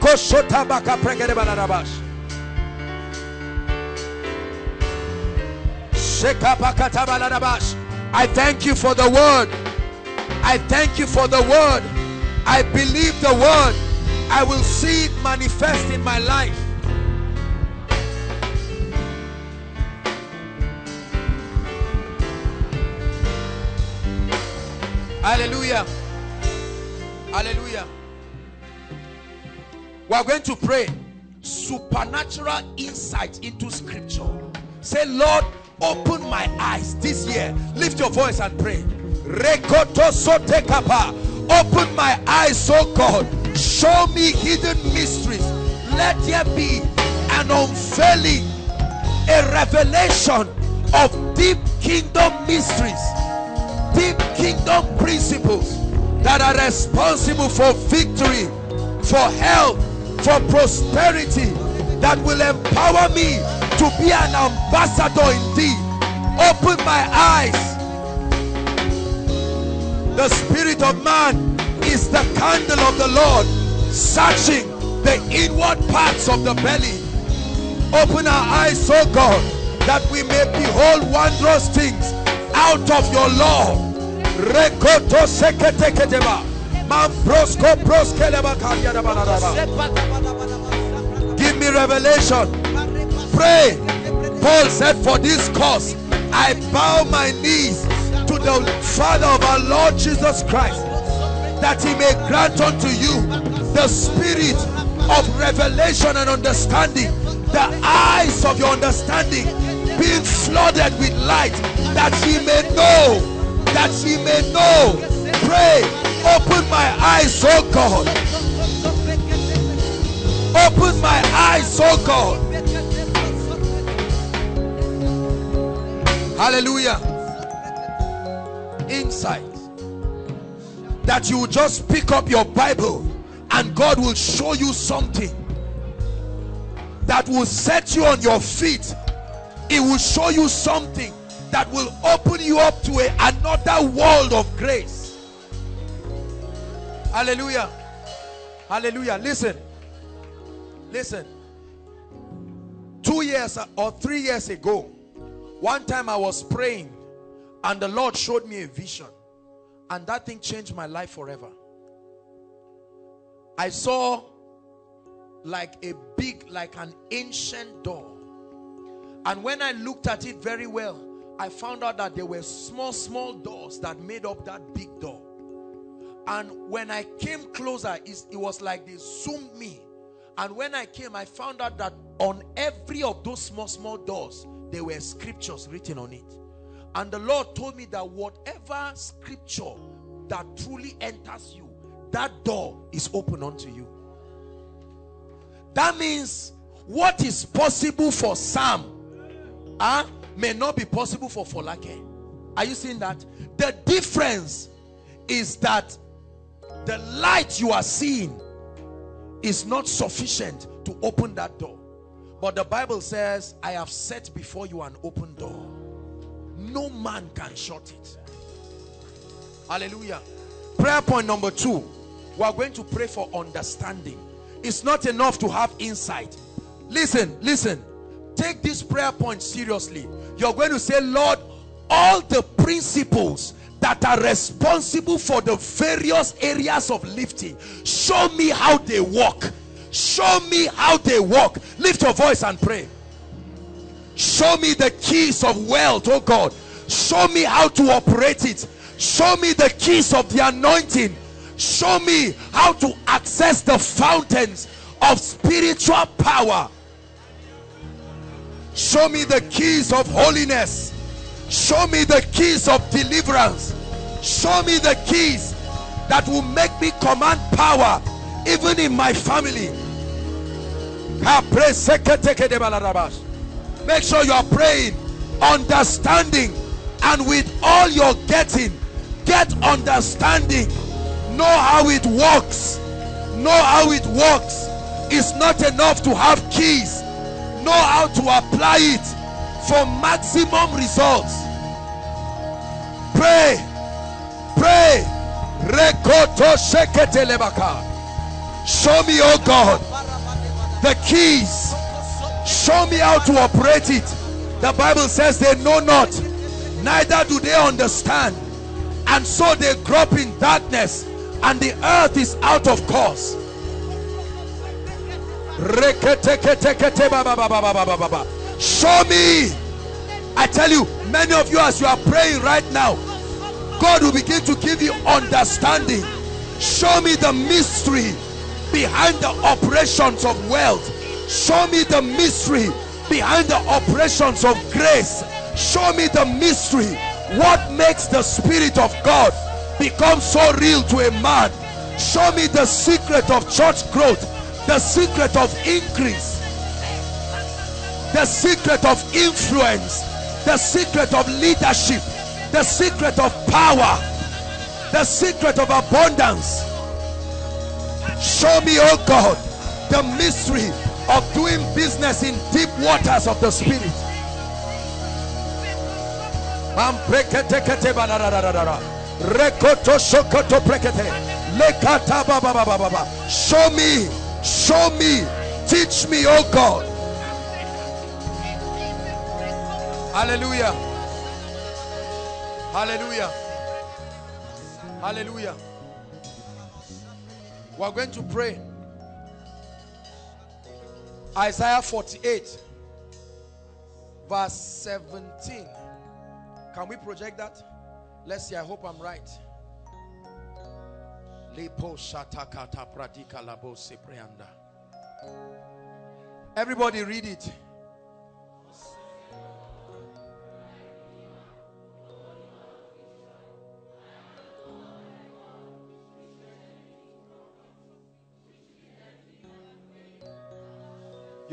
I thank you for the word. I thank you for the word. I believe the word. I will see it manifest in my life. Hallelujah. Hallelujah. We are going to pray supernatural insight into scripture. Say, Lord, open my eyes this year. Lift your voice and pray. Open my eyes, so God. Show me hidden mysteries. Let there be an unveiling, a revelation of deep kingdom mysteries, deep kingdom principles that are responsible for victory, for health, for prosperity that will empower me to be an ambassador indeed Open my eyes. The spirit of man is the candle of the Lord, searching the inward parts of the belly. Open our eyes, oh God, that we may behold wondrous things out of your law. Give me revelation. Pray. Paul said, For this cause I bow my knees to the Father of our Lord Jesus Christ, that he may grant unto you the spirit of revelation and understanding, the eyes of your understanding being flooded with light, that ye may know, that ye may know. Pray, open my eyes, oh God. Open my eyes, oh God. Hallelujah. Insight. That you just pick up your Bible and God will show you something that will set you on your feet. It will show you something that will open you up to a, another world of grace. Hallelujah. Hallelujah. Listen. Listen. Two years or three years ago, one time I was praying and the Lord showed me a vision and that thing changed my life forever. I saw like a big, like an ancient door. And when I looked at it very well, I found out that there were small, small doors that made up that big door. And when I came closer, it was like they zoomed me. And when I came, I found out that on every of those small, small doors, there were scriptures written on it. And the Lord told me that whatever scripture that truly enters you, that door is open unto you. That means what is possible for Sam uh, may not be possible for Folake. Are you seeing that? The difference is that the light you are seeing is not sufficient to open that door. But the Bible says, I have set before you an open door. No man can shut it. Hallelujah. Prayer point number two. We are going to pray for understanding. It's not enough to have insight. Listen, listen. Take this prayer point seriously. You're going to say, Lord, all the principles that are responsible for the various areas of lifting, show me how they work Show me how they work. Lift your voice and pray. Show me the keys of wealth, oh God. Show me how to operate it. Show me the keys of the anointing. Show me how to access the fountains of spiritual power. Show me the keys of holiness. Show me the keys of deliverance. Show me the keys that will make me command power even in my family Make sure you are praying, understanding, and with all you're getting, get understanding. Know how it works. Know how it works. It's not enough to have keys. Know how to apply it for maximum results. Pray. Pray. Show me, oh God the keys. Show me how to operate it. The bible says they know not neither do they understand. And so they grope in darkness and the earth is out of course. Show me i tell you many of you as you are praying right now god will begin to give you understanding show me the mystery behind the operations of wealth. Show me the mystery behind the operations of grace. Show me the mystery. What makes the spirit of god become so real to a man? Show me the secret of church growth the secret of increase the secret of influence the secret of leadership the secret of power the secret of abundance Show me, oh God, the mystery of doing business in deep waters of the Spirit. Show me, show me, teach me, oh God. Hallelujah. Hallelujah. Hallelujah. We're going to pray. Isaiah 48, verse 17. Can we project that? Let's see. I hope I'm right. Everybody read it.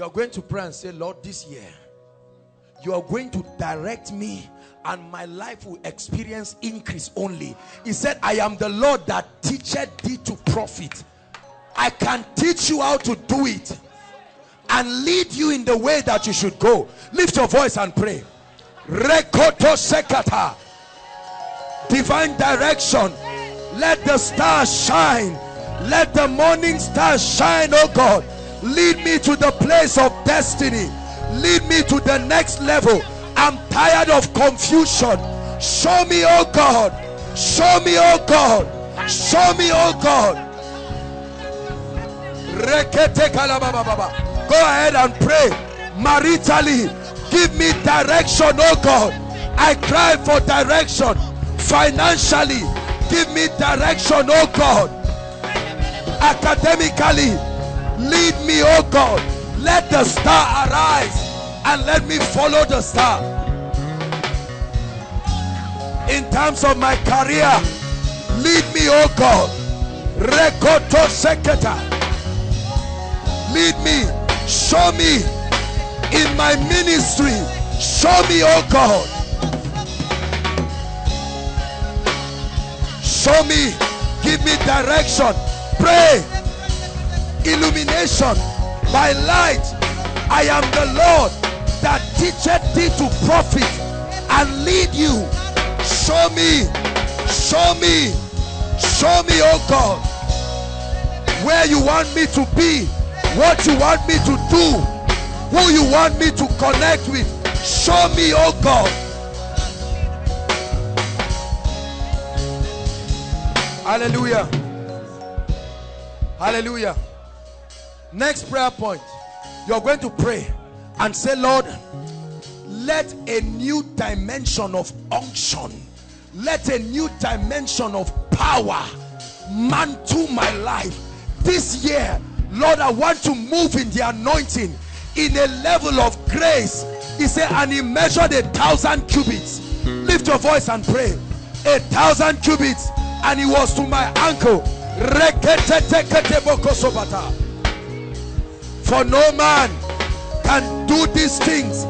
You are going to pray and say, Lord, this year, you are going to direct me and my life will experience increase only. He said, I am the Lord that teacheth thee to profit. I can teach you how to do it and lead you in the way that you should go. Lift your voice and pray. Rekoto sekata. Divine direction. Let the stars shine. Let the morning stars shine, oh God. Lead me to the place of destiny. Lead me to the next level. I'm tired of confusion. Show me, oh God. Show me, oh God. Show me, oh God. Go ahead and pray. Maritally, give me direction, oh God. I cry for direction. Financially, give me direction, oh God. Academically, lead me, oh God. Let the star arise and let me follow the star. In terms of my career, lead me, oh God. Rekoto seketa. Lead me, show me in my ministry. Show me, oh God. Show me, give me direction. Pray, illumination by light. I am the Lord that teacheth thee to profit and lead you. Show me, show me, show me, oh God, where you want me to be, what you want me to do, who you want me to connect with. Show me, oh God. Hallelujah. Hallelujah. Next prayer point. You're going to pray and say, Lord, let a new dimension of unction, let a new dimension of power mantle my life. This year, Lord, I want to move in the anointing in a level of grace. He said, and he measured a thousand cubits. Lift your voice and pray. A thousand cubits, and he was to my ankle. For no man can do these things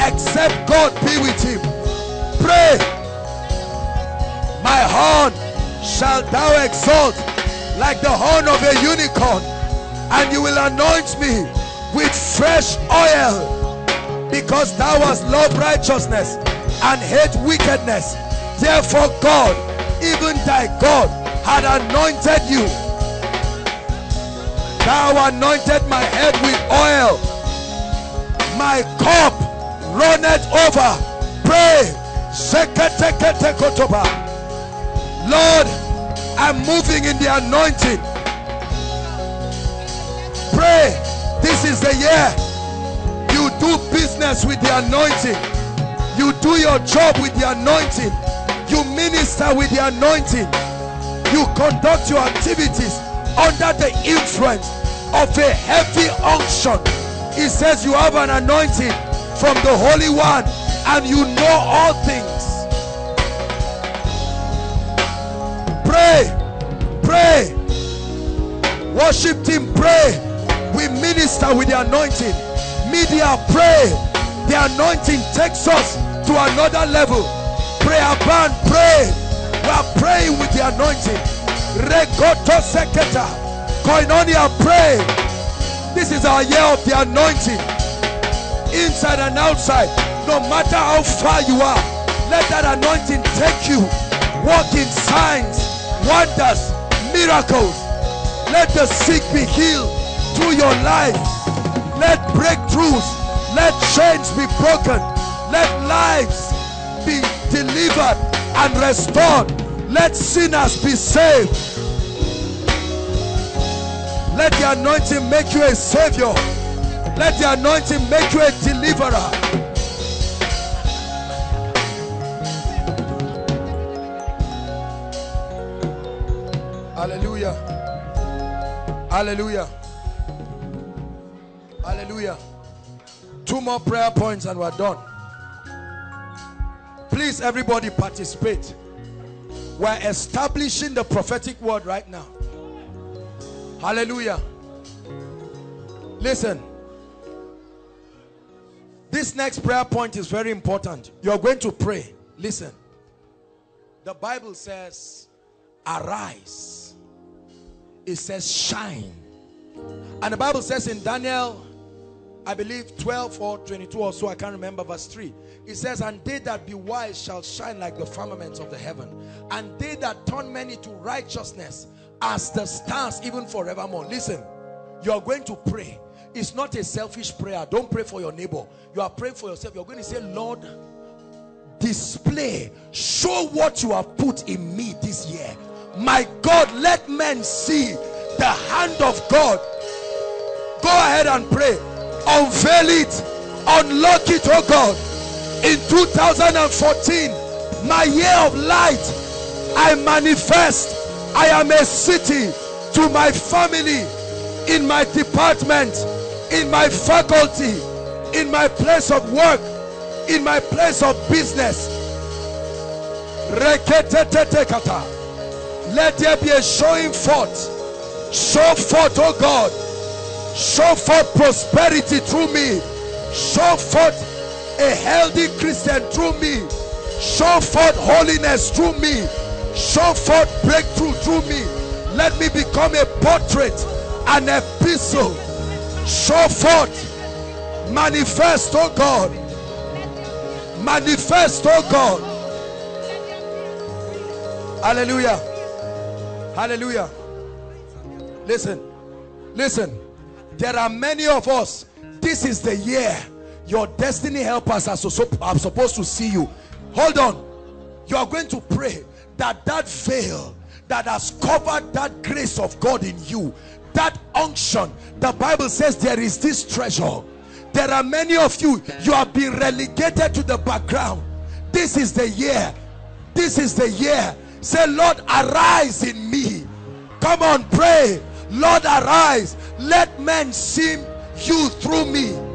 except God be with him. Pray. My horn shall thou exalt like the horn of a unicorn, and you will anoint me with fresh oil because thou hast loved righteousness and hate wickedness. Therefore, God, even thy God, had anointed you. Thou anointed my head with oil my cup runneth over. Pray. Lord, I'm moving in the anointing. Pray. This is the year you do business with the anointing. You do your job with the anointing. You minister with the anointing. You conduct your activities under the influence of a heavy unction he says you have an anointing from the Holy One and you know all things. Pray, pray, worship Him, pray. We minister with the anointing. Media, pray. The anointing takes us to another level. Prayer band, pray. We are praying with the anointing. Rekoto seketa. Koinonia, pray this is our year of the anointing. Inside and outside. No matter how far you are. Let that anointing take you. Walk in signs, wonders, miracles. Let the sick be healed through your life. Let breakthroughs, let chains be broken. Let lives be delivered and restored. Let sinners be saved. Let the anointing make you a savior. Let the anointing make you a deliverer. Hallelujah. Hallelujah. Hallelujah. Two more prayer points and we're done. Please, everybody, participate. We're establishing the prophetic word right now. Hallelujah. Listen. This next prayer point is very important. You're going to pray. Listen. The Bible says, arise. It says, shine. And the Bible says in Daniel, I believe 12 or 22 or so, I can't remember, verse 3. It says, And they that be wise shall shine like the firmaments of the heaven, and they that turn many to righteousness as the stars, even forevermore. Listen, you are going to pray. It's not a selfish prayer. Don't pray for your neighbor. You are praying for yourself. You're going to say, Lord, display, show what you have put in me this year. My God, let men see the hand of God. Go ahead and pray unveil it unlock it oh god in 2014 my year of light i manifest i am a city to my family in my department in my faculty in my place of work in my place of business. Let there be a showing forth. Show forth oh god. Show forth prosperity through me. Show forth a healthy christian through me. Show forth holiness through me show forth breakthrough through me. Let me become a portrait an epistle. Show forth. Manifest oh god. Manifest oh god. Hallelujah. Hallelujah. Listen. Listen. There are many of us. This is the year your destiny helpers are, so, are supposed to see you. Hold on. You are going to pray that that veil that has covered that grace of God in you that unction the Bible says there is this treasure. There are many of you you have been relegated to the background. This is the year. This is the year. Say Lord arise in me. Come on pray. Lord arise. Let men see you through me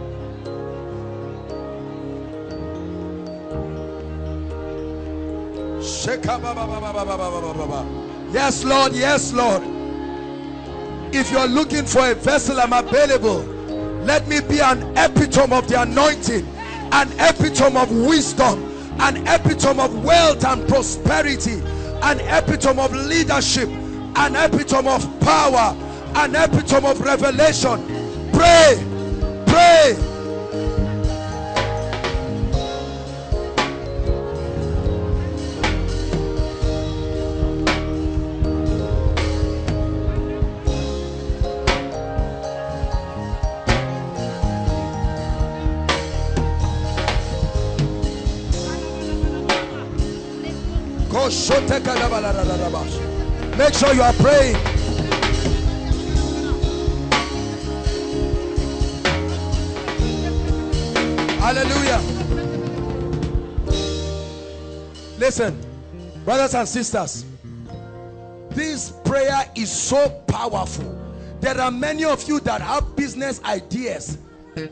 yes Lord yes Lord. If you're looking for a vessel I'm available. Let me be an epitome of the anointing an epitome of wisdom an epitome of wealth and prosperity an epitome of leadership an epitome of power an epitome of revelation. Pray pray Make sure you are praying. Hallelujah. Listen, brothers and sisters, this prayer is so powerful. There are many of you that have business ideas,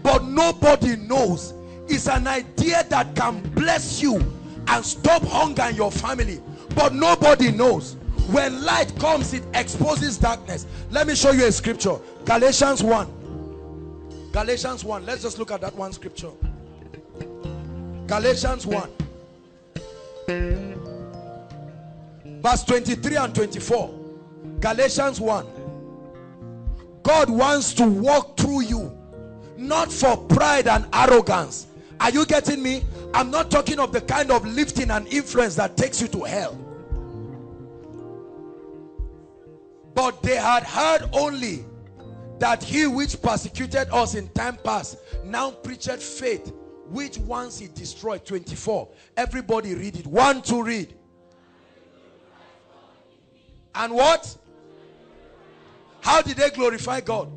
but nobody knows. It's an idea that can bless you and stop hunger in your family, but nobody knows. When light comes, it exposes darkness. Let me show you a scripture. Galatians 1. Galatians 1. Let's just look at that one scripture. Galatians 1 verse 23 and 24 Galatians 1 God wants to walk through you not for pride and arrogance are you getting me I'm not talking of the kind of lifting and influence that takes you to hell. But they had heard only that he which persecuted us in time past now preached faith which once he destroyed. 24 everybody read it. One to read. And what? How did they glorify God?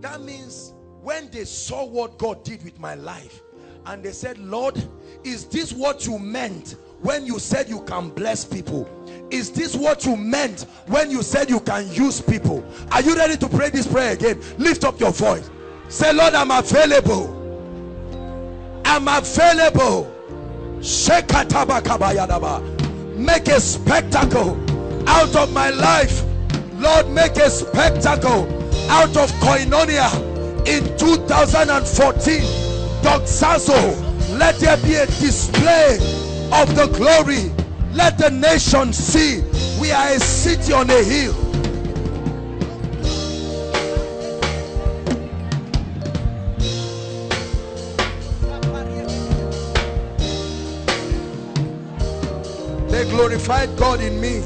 That means when they saw what God did with my life and they said Lord is this what you meant when you said you can bless people? Is this what you meant when you said you can use people? Are you ready to pray this prayer again? Lift up your voice. Say lord i'm available. I'm available. Make a spectacle out of my life. Lord make a spectacle out of koinonia in 2014 doxazo let there be a display of the glory let the nation see we are a city on a hill. They glorified God in me.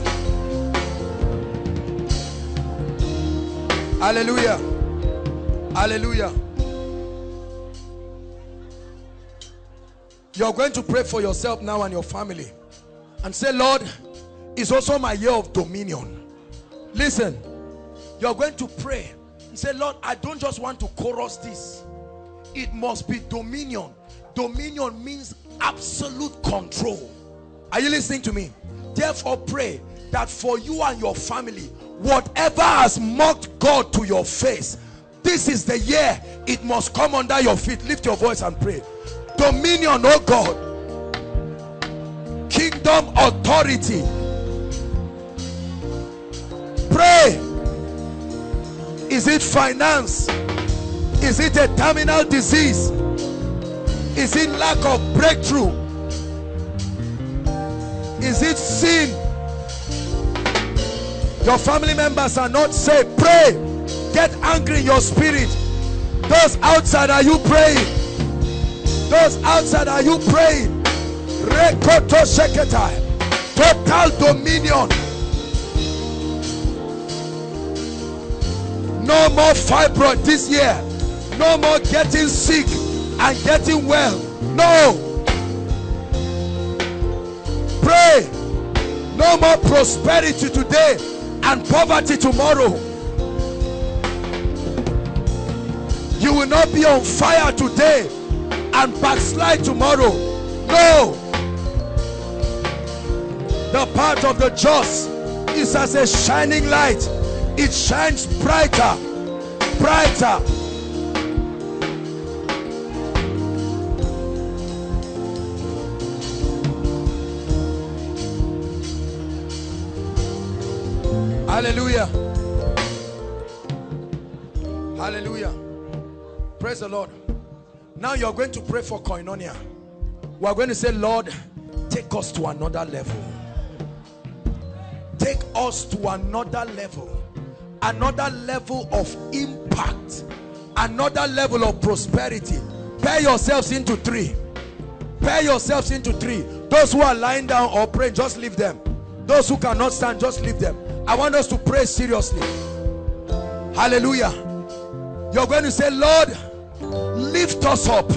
Hallelujah. Hallelujah. You're going to pray for yourself now and your family and say, Lord, it's also my year of dominion. Listen, you're going to pray and say, Lord, I don't just want to chorus this. It must be dominion. Dominion means absolute control. Are you listening to me? Therefore, pray that for you and your family, whatever has mocked God to your face, this is the year it must come under your feet. Lift your voice and pray. Dominion, oh God. Kingdom authority. Pray. Is it finance? Is it a terminal disease? Is it lack of breakthrough? Is it sin? Your family members are not saved. Pray. Get angry in your spirit. Those outside are you praying those outside are you praying Rekoto Sheketai. Total dominion. No more fibroid this year. No more getting sick and getting well. No. Pray. No more prosperity today and poverty tomorrow. You will not be on fire today and backslide tomorrow. No. The path of the just is as a shining light. It shines brighter, brighter. Hallelujah. Hallelujah. Praise the Lord. Now you're going to pray for koinonia. We're going to say, Lord, take us to another level. Take us to another level. Another level of impact. Another level of prosperity. Pair yourselves into three. Pair yourselves into three. Those who are lying down or praying just leave them. Those who cannot stand just leave them. I want us to pray seriously. Hallelujah. You're going to say lord lift us up.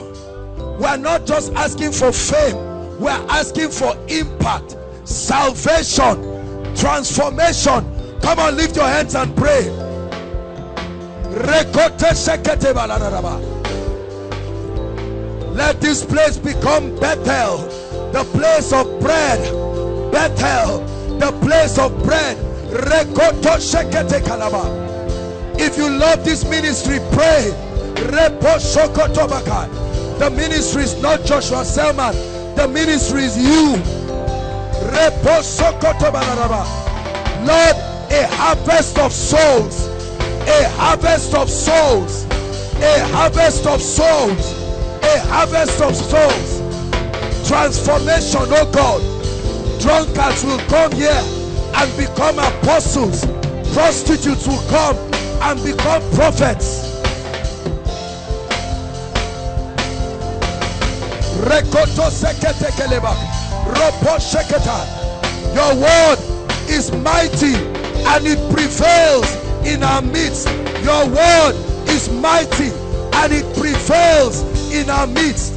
We're not just asking for fame. We're asking for impact salvation transformation. Come on lift your hands and pray. Let this place become Bethel the place of bread. Bethel the place of bread. If you love this ministry pray the ministry is not Joshua Selman the ministry is you Lord, a harvest of souls, a harvest of souls, a harvest of souls, a harvest of souls. Transformation, oh God. Drunkards will come here and become apostles. Prostitutes will come and become prophets. Rekoto sekete. Ropo sheketa. Your word is mighty and it prevails in our midst. Your word is mighty and it prevails in our midst.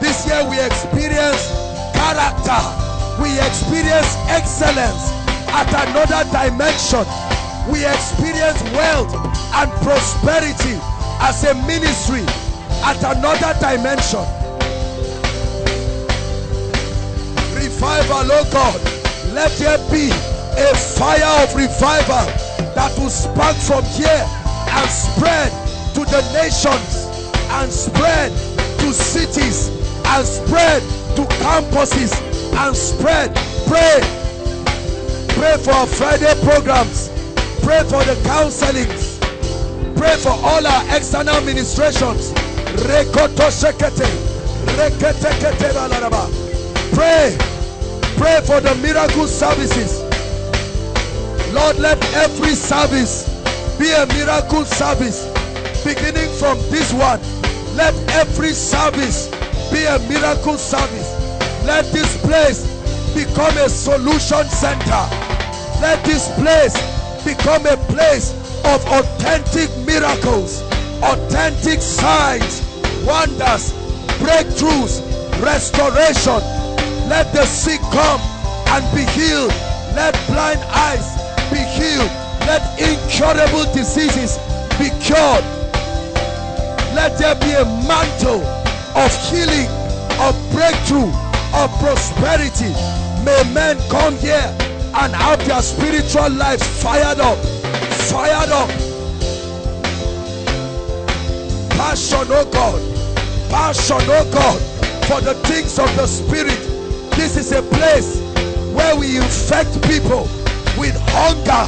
This year we experience character, we experience excellence at another dimension. We experience wealth and prosperity as a ministry at another dimension. Revival, oh God, let there be a fire of revival that will spark from here and spread to the nations and spread to cities and spread to campuses and spread. Pray. Pray for our Friday programs. Pray for the counselings. Pray for all our external administrations. Rekoto shekete. Reketekete balaraba. Pray. Pray for the miracle services. Lord, let every service be a miracle service. Beginning from this one, let every service be a miracle service. Let this place become a solution center. Let this place become a place of authentic miracles, authentic signs, wonders, breakthroughs, restoration. Let the sick come and be healed. Let blind eyes be healed. Let incurable diseases be cured. Let there be a mantle of healing, of breakthrough, of prosperity. May men come here and have their spiritual lives fired up. Fired up. Passion, oh God. Passion, oh God, for the things of the Spirit. This is a place where we infect people with hunger,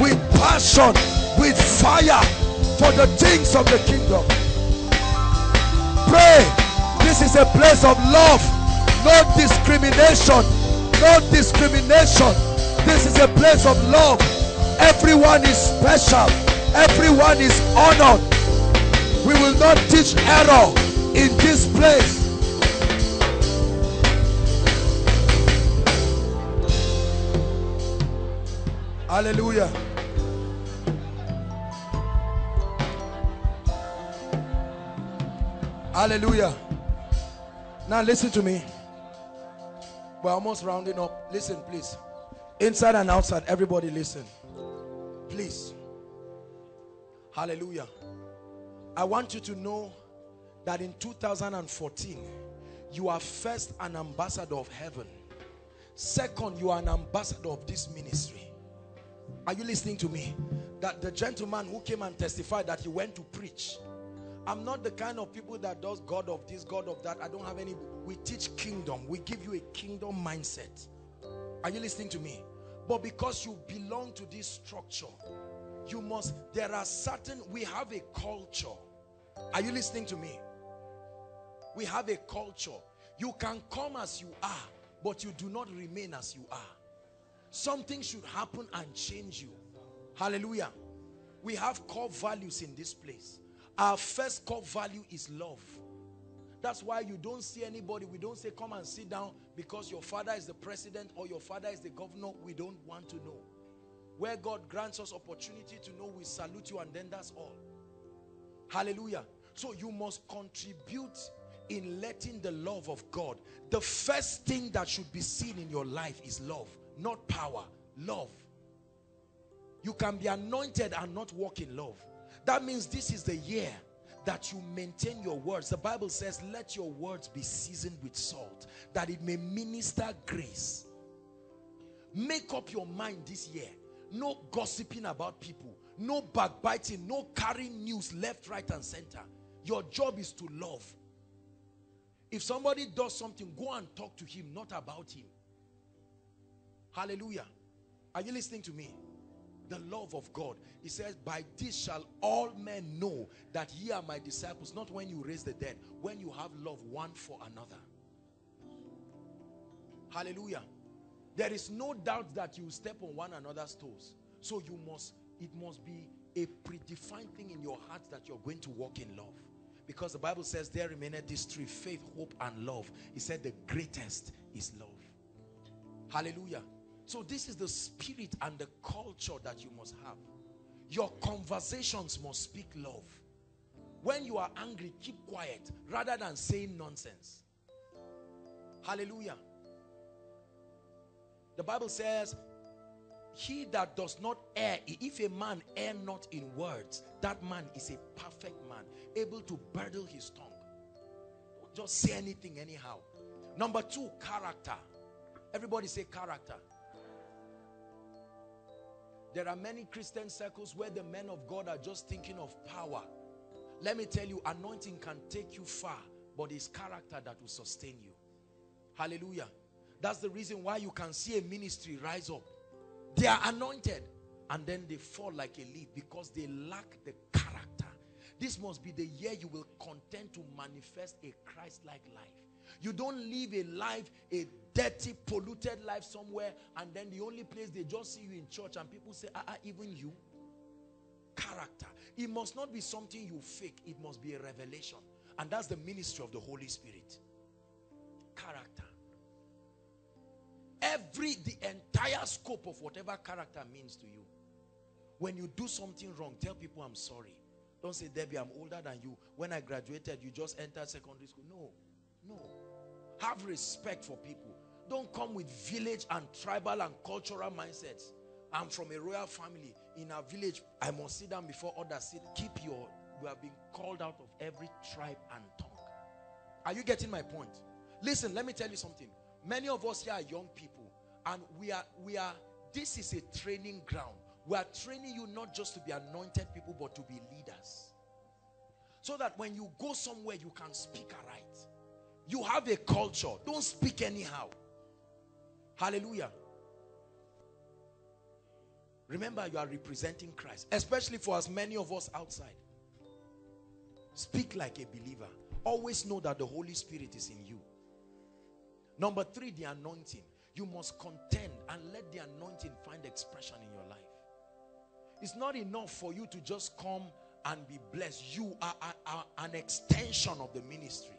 with passion, with fire for the things of the kingdom. Pray. This is a place of love, no discrimination, no discrimination. This is a place of love. Everyone is special, everyone is honored. We will not teach error in this place. Hallelujah. Hallelujah. Now listen to me. We're almost rounding up. Listen, please. Inside and outside, everybody listen. Please. Hallelujah. I want you to know that in 2014, you are first an ambassador of heaven. Second, you are an ambassador of this ministry. Are you listening to me? That the gentleman who came and testified that he went to preach. I'm not the kind of people that does God of this, God of that. I don't have any. We teach kingdom. We give you a kingdom mindset. Are you listening to me? But because you belong to this structure, you must, there are certain, we have a culture. Are you listening to me? We have a culture. You can come as you are, but you do not remain as you are. Something should happen and change you. Hallelujah. We have core values in this place. Our first core value is love. That's why you don't see anybody. We don't say, come and sit down because your father is the president or your father is the governor. We don't want to know. Where God grants us opportunity to know, we salute you and then that's all. Hallelujah. So you must contribute in letting the love of God. The first thing that should be seen in your life is love, not power. Love. You can be anointed and not walk in love. That means this is the year that you maintain your words. The Bible says, let your words be seasoned with salt, that it may minister grace. Make up your mind this year. No gossiping about people. No backbiting. No carrying news left, right, and center. Your job is to love. If somebody does something, go and talk to him, not about him. Hallelujah. Are you listening to me? The love of God. He says, by this shall all men know that ye are my disciples. Not when you raise the dead. When you have love one for another. Hallelujah. There is no doubt that you step on one another's toes. So you must, it must be a predefined thing in your heart that you're going to walk in love. Because the Bible says there remained these three, faith, hope, and love. He said the greatest is love. Hallelujah. So this is the spirit and the culture that you must have. Your conversations must speak love. When you are angry, keep quiet rather than saying nonsense. Hallelujah. The Bible says, he that does not err, if a man err not in words, that man is a perfect man, able to bridle his tongue. Don't just say anything anyhow. Number two, character. Everybody say character. There are many Christian circles where the men of God are just thinking of power. Let me tell you, anointing can take you far, but it's character that will sustain you. Hallelujah. That's the reason why you can see a ministry rise up. They are anointed and then they fall like a leaf because they lack the character. This must be the year you will contend to manifest a Christ-like life. You don't live a life, a dirty, polluted life somewhere, and then the only place they just see you in church and people say, ah, ah, even you. Character. It must not be something you fake, it must be a revelation. And that's the ministry of the Holy Spirit. Character. Every, the entire scope of whatever character means to you. When you do something wrong, tell people I'm sorry. Don't say, Debbie, I'm older than you. When I graduated, you just entered secondary school. No, no. Have respect for people. Don't come with village and tribal and cultural mindsets. I'm from a royal family. In our village, I must sit down before others sit. Keep your, you have been called out of every tribe and tongue. Are you getting my point? Listen, let me tell you something. Many of us here are young people and we are, we are, this is a training ground. We are training you not just to be anointed people, but to be leaders. So that when you go somewhere, you can speak aright. You have a culture. Don't speak anyhow. Hallelujah. Remember, you are representing Christ, especially for as many of us outside. Speak like a believer. Always know that the Holy Spirit is in you. Number three, the anointing. You must contend and let the anointing find expression in your life. It's not enough for you to just come and be blessed. You are, are, are an extension of the ministry.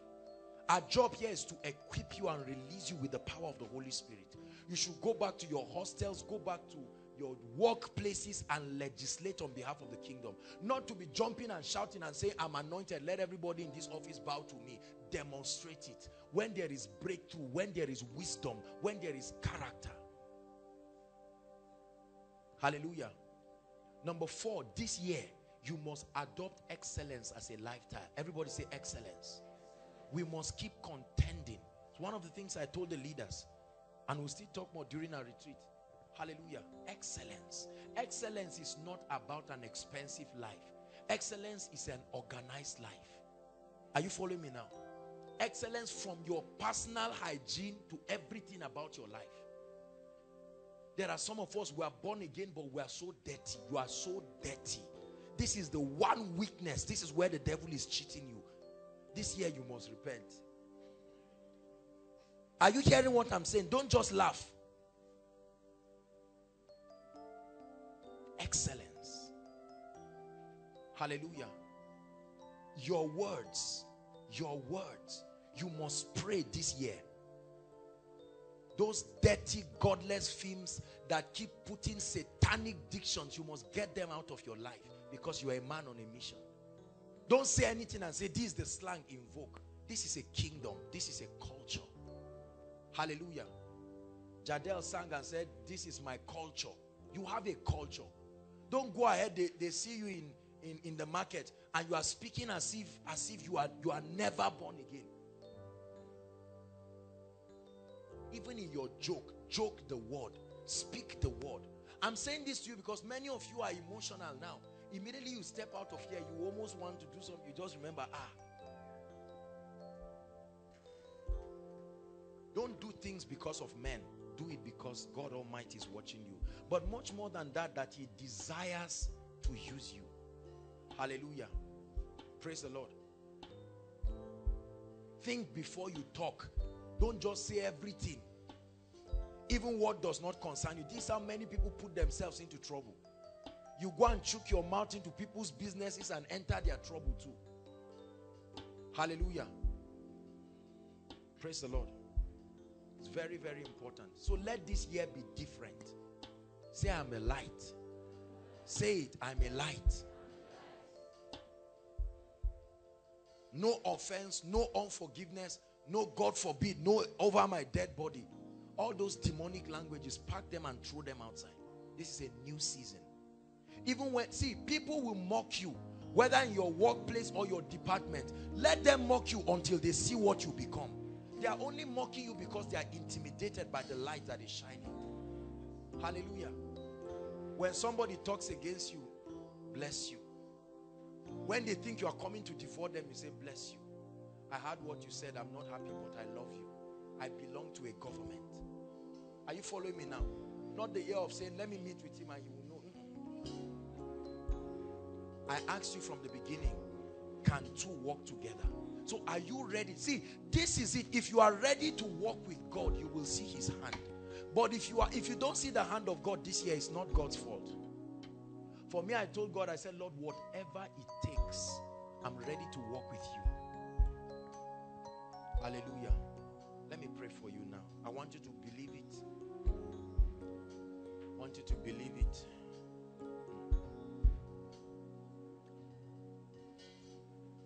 Our job here is to equip you and release you with the power of the Holy Spirit. You should go back to your hostels, go back to your workplaces and legislate on behalf of the kingdom. Not to be jumping and shouting and saying, I'm anointed. Let everybody in this office bow to me. Demonstrate it. When there is breakthrough, when there is wisdom, when there is character. Hallelujah. Number four, this year, you must adopt excellence as a lifestyle. Everybody say excellence. We must keep contending. It's one of the things I told the leaders. And we'll still talk more during our retreat. Hallelujah. Excellence. Excellence is not about an expensive life. Excellence is an organized life. Are you following me now? Excellence from your personal hygiene to everything about your life. There are some of us who are born again, but we are so dirty. You are so dirty. This is the one weakness. This is where the devil is cheating you. This year you must repent. Are you hearing what I'm saying? Don't just laugh. Excellence. Hallelujah. Your words, your words, you must pray this year. Those dirty, godless films that keep putting satanic dictions, you must get them out of your life because you are a man on a mission. Don't say anything and say, This is the slang invoke. This is a kingdom, this is a culture. Hallelujah. Jadel sang and said, This is my culture. You have a culture. Don't go ahead, they, they see you in, in, in the market and you are speaking as if as if you are you are never born again. Even in your joke, joke the word, speak the word. I'm saying this to you because many of you are emotional now. Immediately you step out of here, you almost want to do something. You just remember, ah. Don't do things because of men. Do it because God Almighty is watching you. But much more than that, that He desires to use you. Hallelujah. Praise the Lord. Think before you talk. Don't just say everything. Even what does not concern you. This is how many people put themselves into trouble. You go and choke your mouth into people's businesses and enter their trouble too. Hallelujah. Praise the Lord. It's very, very important. So let this year be different. Say, I'm a light. Say it, I'm a light. No offense, no unforgiveness, no God forbid, no over my dead body. All those demonic languages, pack them and throw them outside. This is a new season. Even when, see, people will mock you, whether in your workplace or your department. Let them mock you until they see what you become. They are only mocking you because they are intimidated by the light that is shining. Hallelujah. When somebody talks against you, bless you. When they think you are coming to defraud them, you say, bless you. I heard what you said. I'm not happy, but I love you. I belong to a government. Are you following me now? Not the year of saying, let me meet with him and you will know. I asked you from the beginning, can two walk together? So are you ready? See, this is it. If you are ready to walk with God, you will see his hand. But if you are if you don't see the hand of God this year, it's not God's fault. For me, I told God, I said, Lord, whatever it takes, I'm ready to walk with you. Hallelujah. Let me pray for you now. I want you to believe it. I want you to believe it.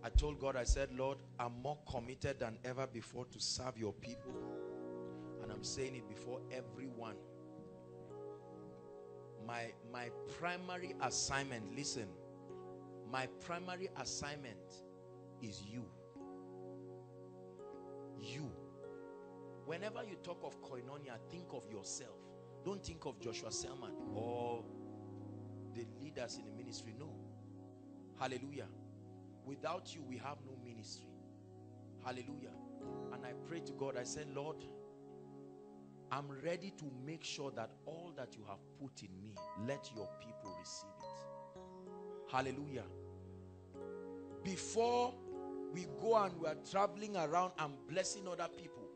I told God, I said, Lord, I'm more committed than ever before to serve your people. And I'm saying it before everyone. My, my primary assignment, listen, my primary assignment is you. You. Whenever you talk of koinonia, think of yourself. Don't think of Joshua Selman or the leaders in the ministry. No. Hallelujah. Without you, we have no ministry. Hallelujah. And I pray to God, I said, Lord, I'm ready to make sure that all that you have put in me, let your people receive it. Hallelujah. Before we go and we are traveling around and blessing other people,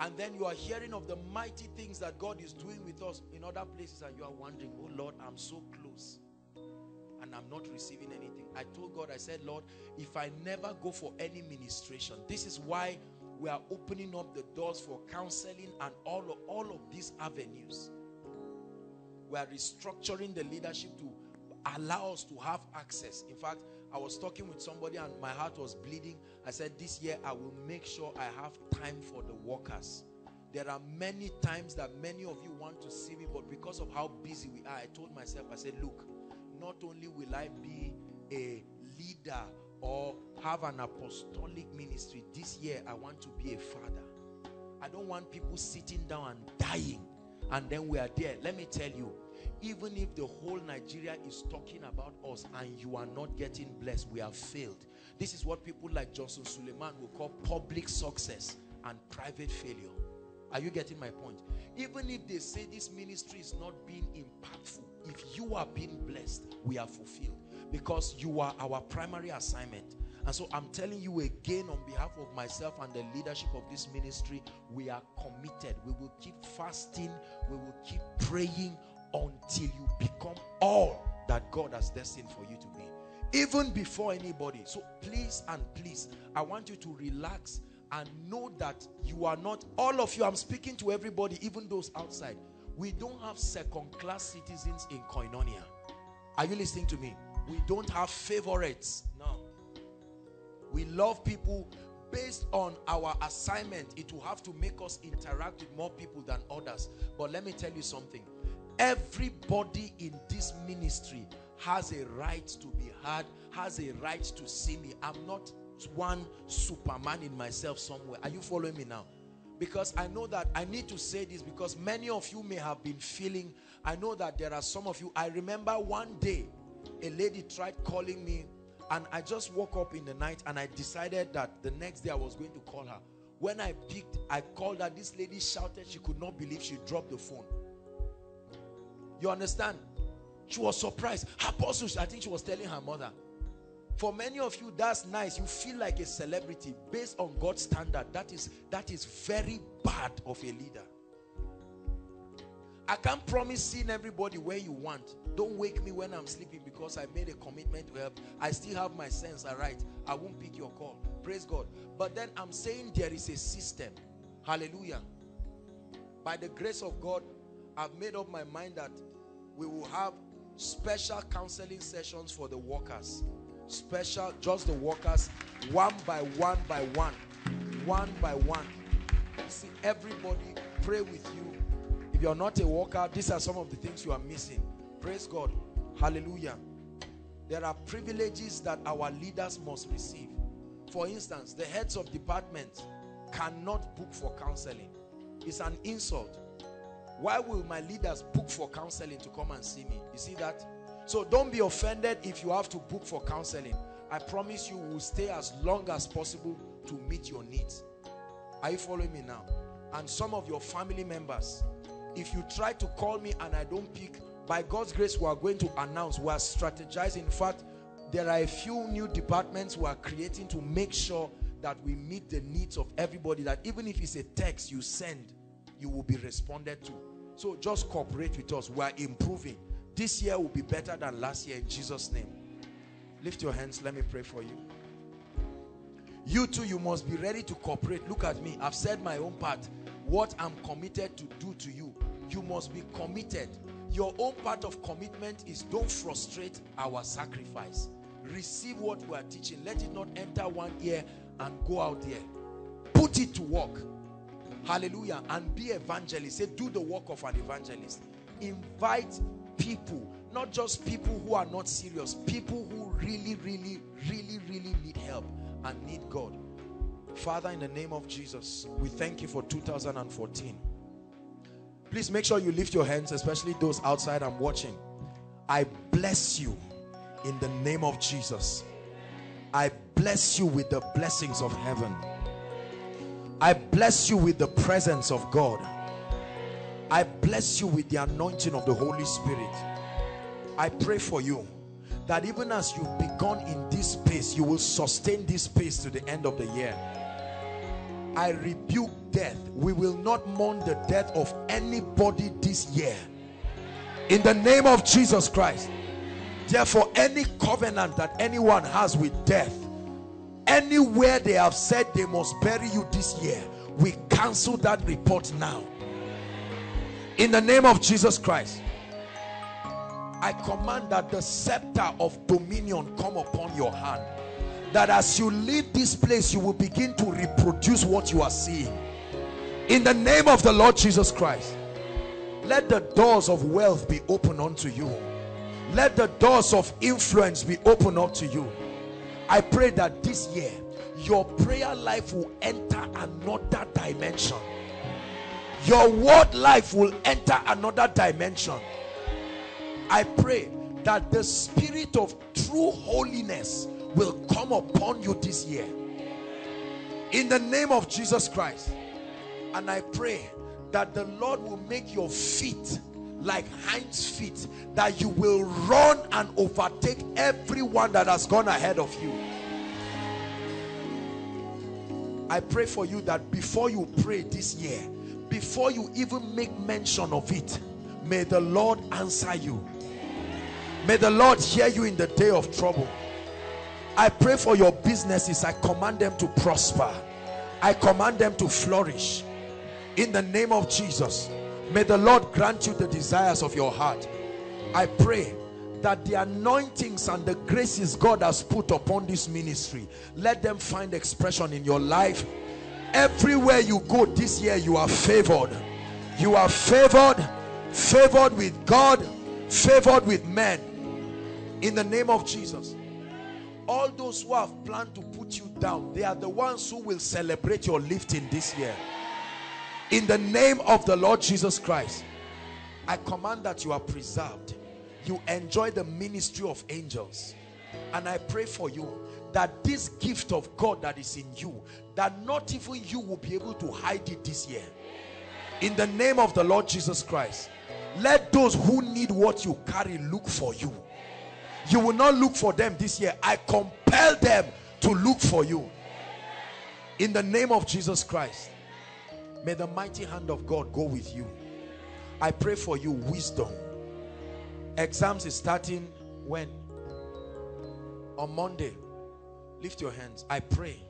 and then you are hearing of the mighty things that God is doing with us in other places, and you are wondering, Oh Lord, I'm so close and I'm not receiving anything. I told God, I said, Lord, if I never go for any ministration, this is why we are opening up the doors for counseling and all of, all of these avenues. We are restructuring the leadership to allow us to have access. In fact, I was talking with somebody and my heart was bleeding. I said, this year I will make sure I have time for the workers. There are many times that many of you want to see me, but because of how busy we are, I told myself, I said, look, not only will I be a leader or have an apostolic ministry, this year I want to be a father. I don't want people sitting down and dying and then we are there. Let me tell you, even if the whole Nigeria is talking about us and you are not getting blessed, we have failed. This is what people like Johnson Suleman will call public success and private failure. Are you getting my point? Even if they say this ministry is not being impactful, if you are being blessed, we are fulfilled because you are our primary assignment. And so I'm telling you again on behalf of myself and the leadership of this ministry, we are committed. We will keep fasting, we will keep praying until you become all that God has destined for you to be. Even before anybody. So please and please, I want you to relax and know that you are not, all of you, I'm speaking to everybody, even those outside. We don't have second class citizens in Koinonia. Are you listening to me? We don't have favorites. No. We love people based on our assignment. It will have to make us interact with more people than others. But let me tell you something. Everybody in this ministry has a right to be heard, has a right to see me. I'm not one superman in myself somewhere. Are you following me now? Because I know that I need to say this because many of you may have been feeling, I know that there are some of you. I remember one day a lady tried calling me and I just woke up in the night and I decided that the next day I was going to call her. When I picked, I called her. This lady shouted she could not believe she dropped the phone. You understand? She was surprised. Apostle, I think she was telling her mother. For many of you, that's nice. You feel like a celebrity based on God's standard. That is, that is very bad of a leader. I can't promise seeing everybody where you want. Don't wake me when I'm sleeping because I made a commitment to help. I still have my sense, all right. I won't pick your call. Praise God. But then I'm saying there is a system. Hallelujah. By the grace of God, I've made up my mind that we will have special counseling sessions for the workers. Special, just the workers, one by one by one. One by one. See, everybody pray with you if you're not a worker, these are some of the things you are missing. Praise God. Hallelujah. There are privileges that our leaders must receive. For instance, the heads of departments cannot book for counseling. It's an insult. Why will my leaders book for counseling to come and see me? You see that? So don't be offended if you have to book for counseling. I promise you will stay as long as possible to meet your needs. Are you following me now? And some of your family members, if you try to call me and I don't pick, by God's grace, we are going to announce, we are strategizing. In fact, there are a few new departments we are creating to make sure that we meet the needs of everybody. That even if it's a text you send, you will be responded to. So just cooperate with us. We are improving. This year will be better than last year in Jesus' name. Lift your hands. Let me pray for you. You too, you must be ready to cooperate. Look at me. I've said my own part. What I'm committed to do to you you must be committed your own part of commitment is don't frustrate our sacrifice receive what we are teaching let it not enter one ear and go out there put it to work hallelujah. And be evangelist. Say do the work of an evangelist. Invite people. Not just people who are not serious. People who really really really really need help and need god. Father in the name of jesus we thank you for 2014 Please make sure you lift your hands, especially those outside I'm watching. I bless you in the name of Jesus. I bless you with the blessings of heaven. I bless you with the presence of God. I bless you with the anointing of the Holy Spirit. I pray for you that even as you've begun in this pace, you will sustain this pace to the end of the year. I rebuke death. We will not mourn the death of anybody this year. In the name of Jesus Christ. Therefore, any covenant that anyone has with death, anywhere they have said they must bury you this year, we cancel that report now. In the name of Jesus Christ. I command that the scepter of dominion come upon your hand that as you leave this place you will begin to reproduce what you are seeing in the name of the Lord Jesus Christ let the doors of wealth be open unto you let the doors of influence be open up to you I pray that this year your prayer life will enter another dimension. Your word life will enter another dimension. I pray that the spirit of true holiness will come upon you this year. In the name of Jesus Christ. And I pray that the Lord will make your feet like hinds feet that you will run and overtake everyone that has gone ahead of you I pray for you that before you pray this year before you even make mention of it may the Lord answer you may the Lord hear you in the day of trouble I pray for your businesses. I command them to prosper. I command them to flourish. In the name of Jesus. May the Lord grant you the desires of your heart. I pray that the anointings and the graces God has put upon this ministry, let them find expression in your life. Everywhere you go this year, you are favored. You are favored, favored with God, favored with men. In the name of Jesus all those who have planned to put you down they are the ones who will celebrate your lifting this year in the name of the Lord Jesus Christ I command that you are preserved. You enjoy the ministry of angels. And I pray for you that this gift of God that is in you that not even you will be able to hide it this year. In the name of the Lord Jesus Christ let those who need what you carry look for you. You will not look for them this year. I compel them to look for you. In the name of jesus christ may the mighty hand of god go with you I pray for you wisdom. Exams is starting when? On Monday. Lift your hands. I pray.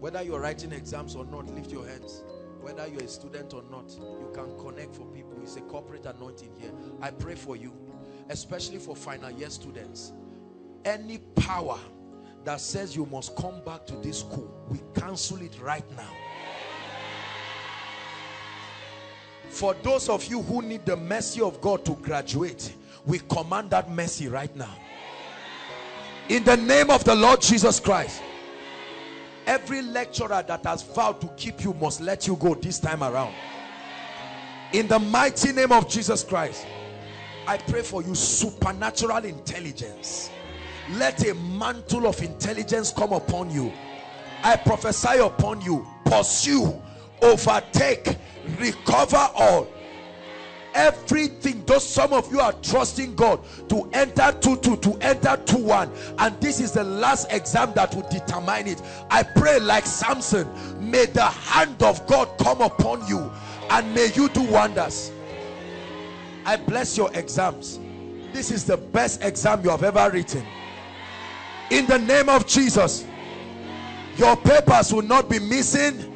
Whether you're writing exams or not, lift your hands. Whether you're a student or not, you can connect for people. It's a corporate anointing here. I pray for you, especially for final year students. Any power that says you must come back to this school, we cancel it right now. For those of you who need the mercy of God to graduate, we command that mercy right now. In the name of the Lord Jesus Christ. Every lecturer that has vowed to keep you must let you go this time around. In the mighty name of Jesus Christ. I pray for you supernatural intelligence. Let a mantle of intelligence come upon you. I prophesy upon you. Pursue, overtake, recover all. Everything those some of you are trusting god to enter 2 2 to enter 2 1 and this is the last exam that will determine it. I pray like samson may the hand of god come upon you and may you do wonders. I bless your exams. This is the best exam you have ever written. In the name of jesus your papers will not be missing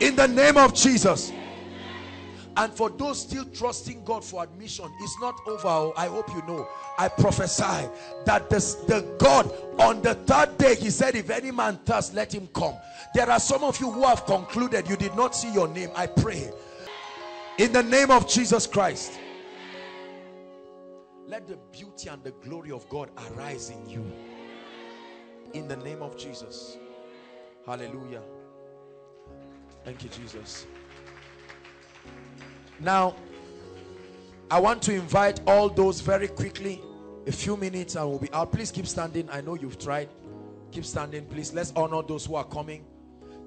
in the name of jesus and for those still trusting God for admission, it's not over. Oh, I hope you know. I prophesy that this, the God on the third day, he said, if any man thirst, let him come. There are some of you who have concluded you did not see your name. I pray in the name of Jesus Christ. Let the beauty and the glory of God arise in you. In the name of Jesus. Hallelujah. Thank you, Jesus. Now, I want to invite all those very quickly, a few minutes and we'll be out. Please keep standing. I know you've tried. Keep standing, please. Let's honor those who are coming.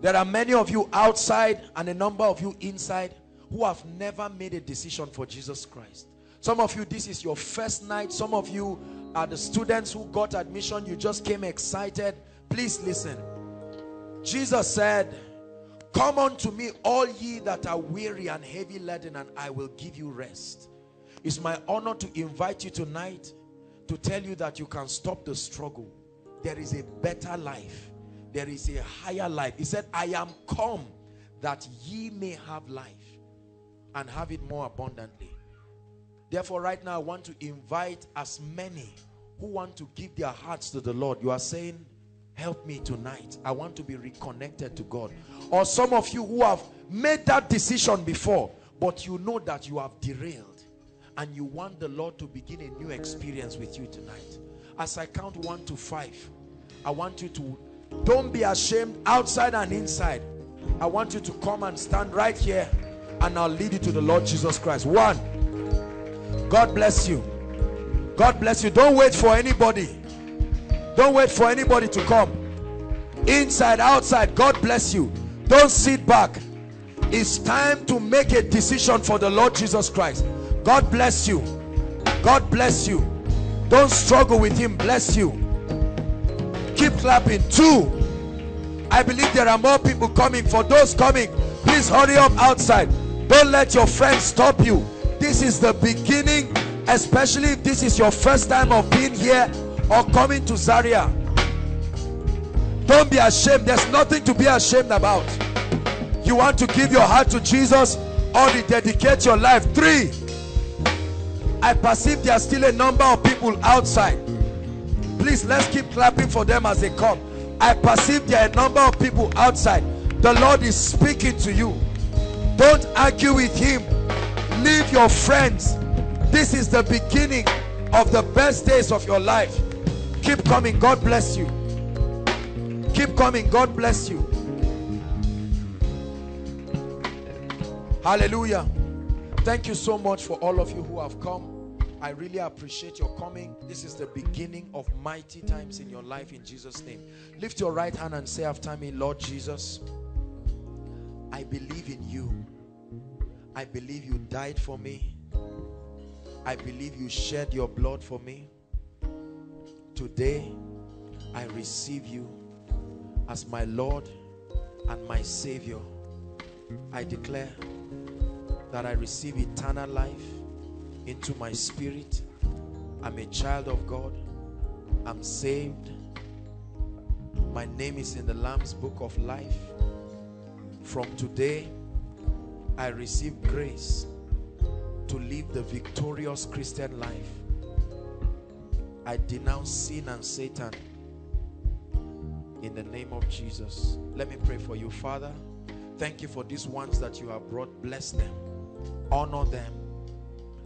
There are many of you outside and a number of you inside who have never made a decision for Jesus Christ. Some of you, this is your first night. Some of you are the students who got admission. You just came excited. Please listen. Jesus said, Come unto me, all ye that are weary and heavy laden, and I will give you rest. It's my honor to invite you tonight to tell you that you can stop the struggle. There is a better life. There is a higher life. He said, I am come that ye may have life and have it more abundantly. Therefore, right now, I want to invite as many who want to give their hearts to the Lord. You are saying, help me tonight. I want to be reconnected to god. Or some of you who have made that decision before but you know that you have derailed and you want the lord to begin a new experience with you tonight. As i count one to five i want you to don't be ashamed outside and inside. I want you to come and stand right here and i'll lead you to the lord jesus christ. One god bless you. God bless you. Don't wait for anybody don't wait for anybody to come. Inside, outside, God bless you. Don't sit back. It's time to make a decision for the Lord Jesus Christ. God bless you. God bless you. Don't struggle with him. Bless you. Keep clapping. Two. I believe there are more people coming. For those coming, please hurry up outside. Don't let your friends stop you. This is the beginning, especially if this is your first time of being here or coming to Zaria. Don't be ashamed. There's nothing to be ashamed about. You want to give your heart to Jesus or rededicate your life. Three. I perceive there are still a number of people outside. Please, let's keep clapping for them as they come. I perceive there are a number of people outside. The Lord is speaking to you. Don't argue with him. Leave your friends. This is the beginning of the best days of your life. Keep coming. God bless you. Keep coming. God bless you. Hallelujah. Thank you so much for all of you who have come. I really appreciate your coming. This is the beginning of mighty times in your life in Jesus' name. Lift your right hand and say after me, Lord Jesus, I believe in you. I believe you died for me. I believe you shed your blood for me. Today, I receive you as my Lord and my Savior. I declare that I receive eternal life into my spirit. I'm a child of God. I'm saved. My name is in the Lamb's book of life. From today, I receive grace to live the victorious Christian life. I denounce sin and Satan in the name of Jesus. Let me pray for you, Father. Thank you for these ones that you have brought. Bless them, honor them.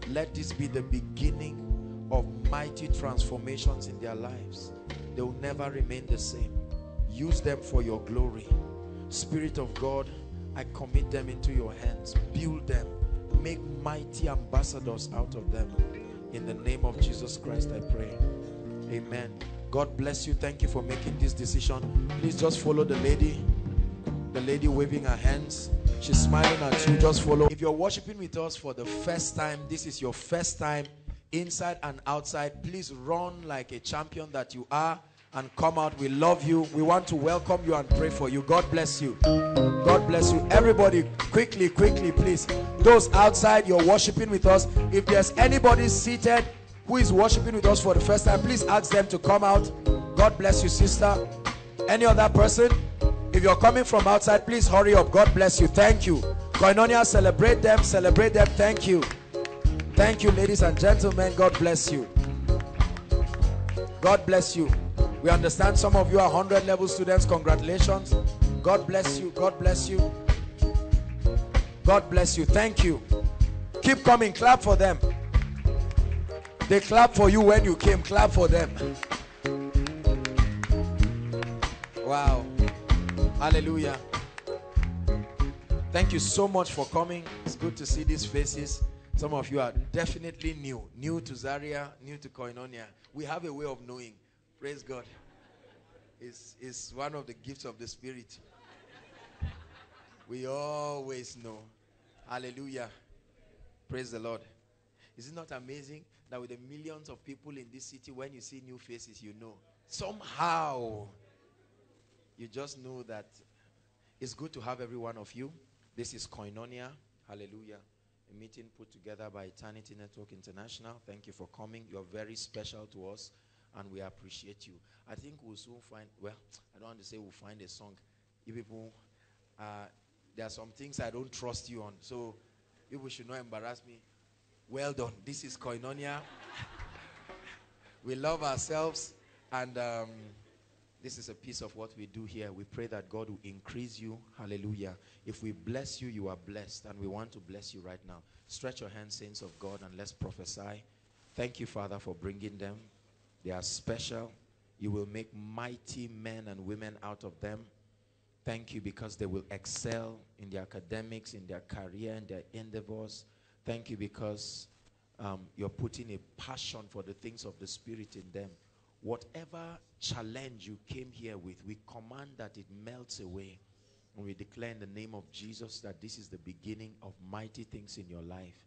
Let this be the beginning of mighty transformations in their lives. They will never remain the same. Use them for your glory. Spirit of God, I commit them into your hands. Build them. Make mighty ambassadors out of them. In the name of Jesus Christ, I pray. Amen. God bless you. Thank you for making this decision. Please just follow the lady. The lady waving her hands. She's smiling at you. Just follow. If you're worshiping with us for the first time, this is your first time inside and outside. Please run like a champion that you are and come out. We love you. We want to welcome you and pray for you. God bless you. God bless you. Everybody, quickly, quickly, please. Those outside, you're worshiping with us. If there's anybody seated who is worshiping with us for the first time, please ask them to come out. God bless you, sister. Any other person? If you're coming from outside, please hurry up. God bless you. Thank you. Koinonia, celebrate them. Celebrate them. Thank you. Thank you, ladies and gentlemen. God bless you. God bless you. We understand some of you are 100 level students. Congratulations. God bless you. God bless you. God bless you. Thank you. Keep coming. Clap for them. They clap for you when you came. Clap for them. Wow. Hallelujah. Thank you so much for coming. It's good to see these faces. Some of you are definitely new. New to Zaria, new to Koinonia. We have a way of knowing. Praise God. It's, it's one of the gifts of the Spirit. We always know. Hallelujah. Praise the Lord. Is it not amazing that with the millions of people in this city, when you see new faces, you know? Somehow, you just know that it's good to have every one of you. This is Koinonia. Hallelujah. A meeting put together by Eternity Network International. Thank you for coming. You're very special to us and we appreciate you. I think we'll soon find, well, I don't want to say we'll find a song. You people, uh, there are some things I don't trust you on. So people should not embarrass me. Well done. This is Koinonia. we love ourselves and um, this is a piece of what we do here. We pray that God will increase you. Hallelujah. If we bless you, you are blessed. And we want to bless you right now. Stretch your hands, saints of God, and let's prophesy. Thank you, Father, for bringing them. They are special. You will make mighty men and women out of them. Thank you because they will excel in their academics, in their career, in their endeavors. Thank you because um, you're putting a passion for the things of the Spirit in them. Whatever challenge you came here with, we command that it melts away. And we declare in the name of Jesus that this is the beginning of mighty things in your life.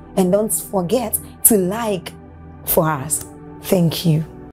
And don't forget to like for us. Thank you.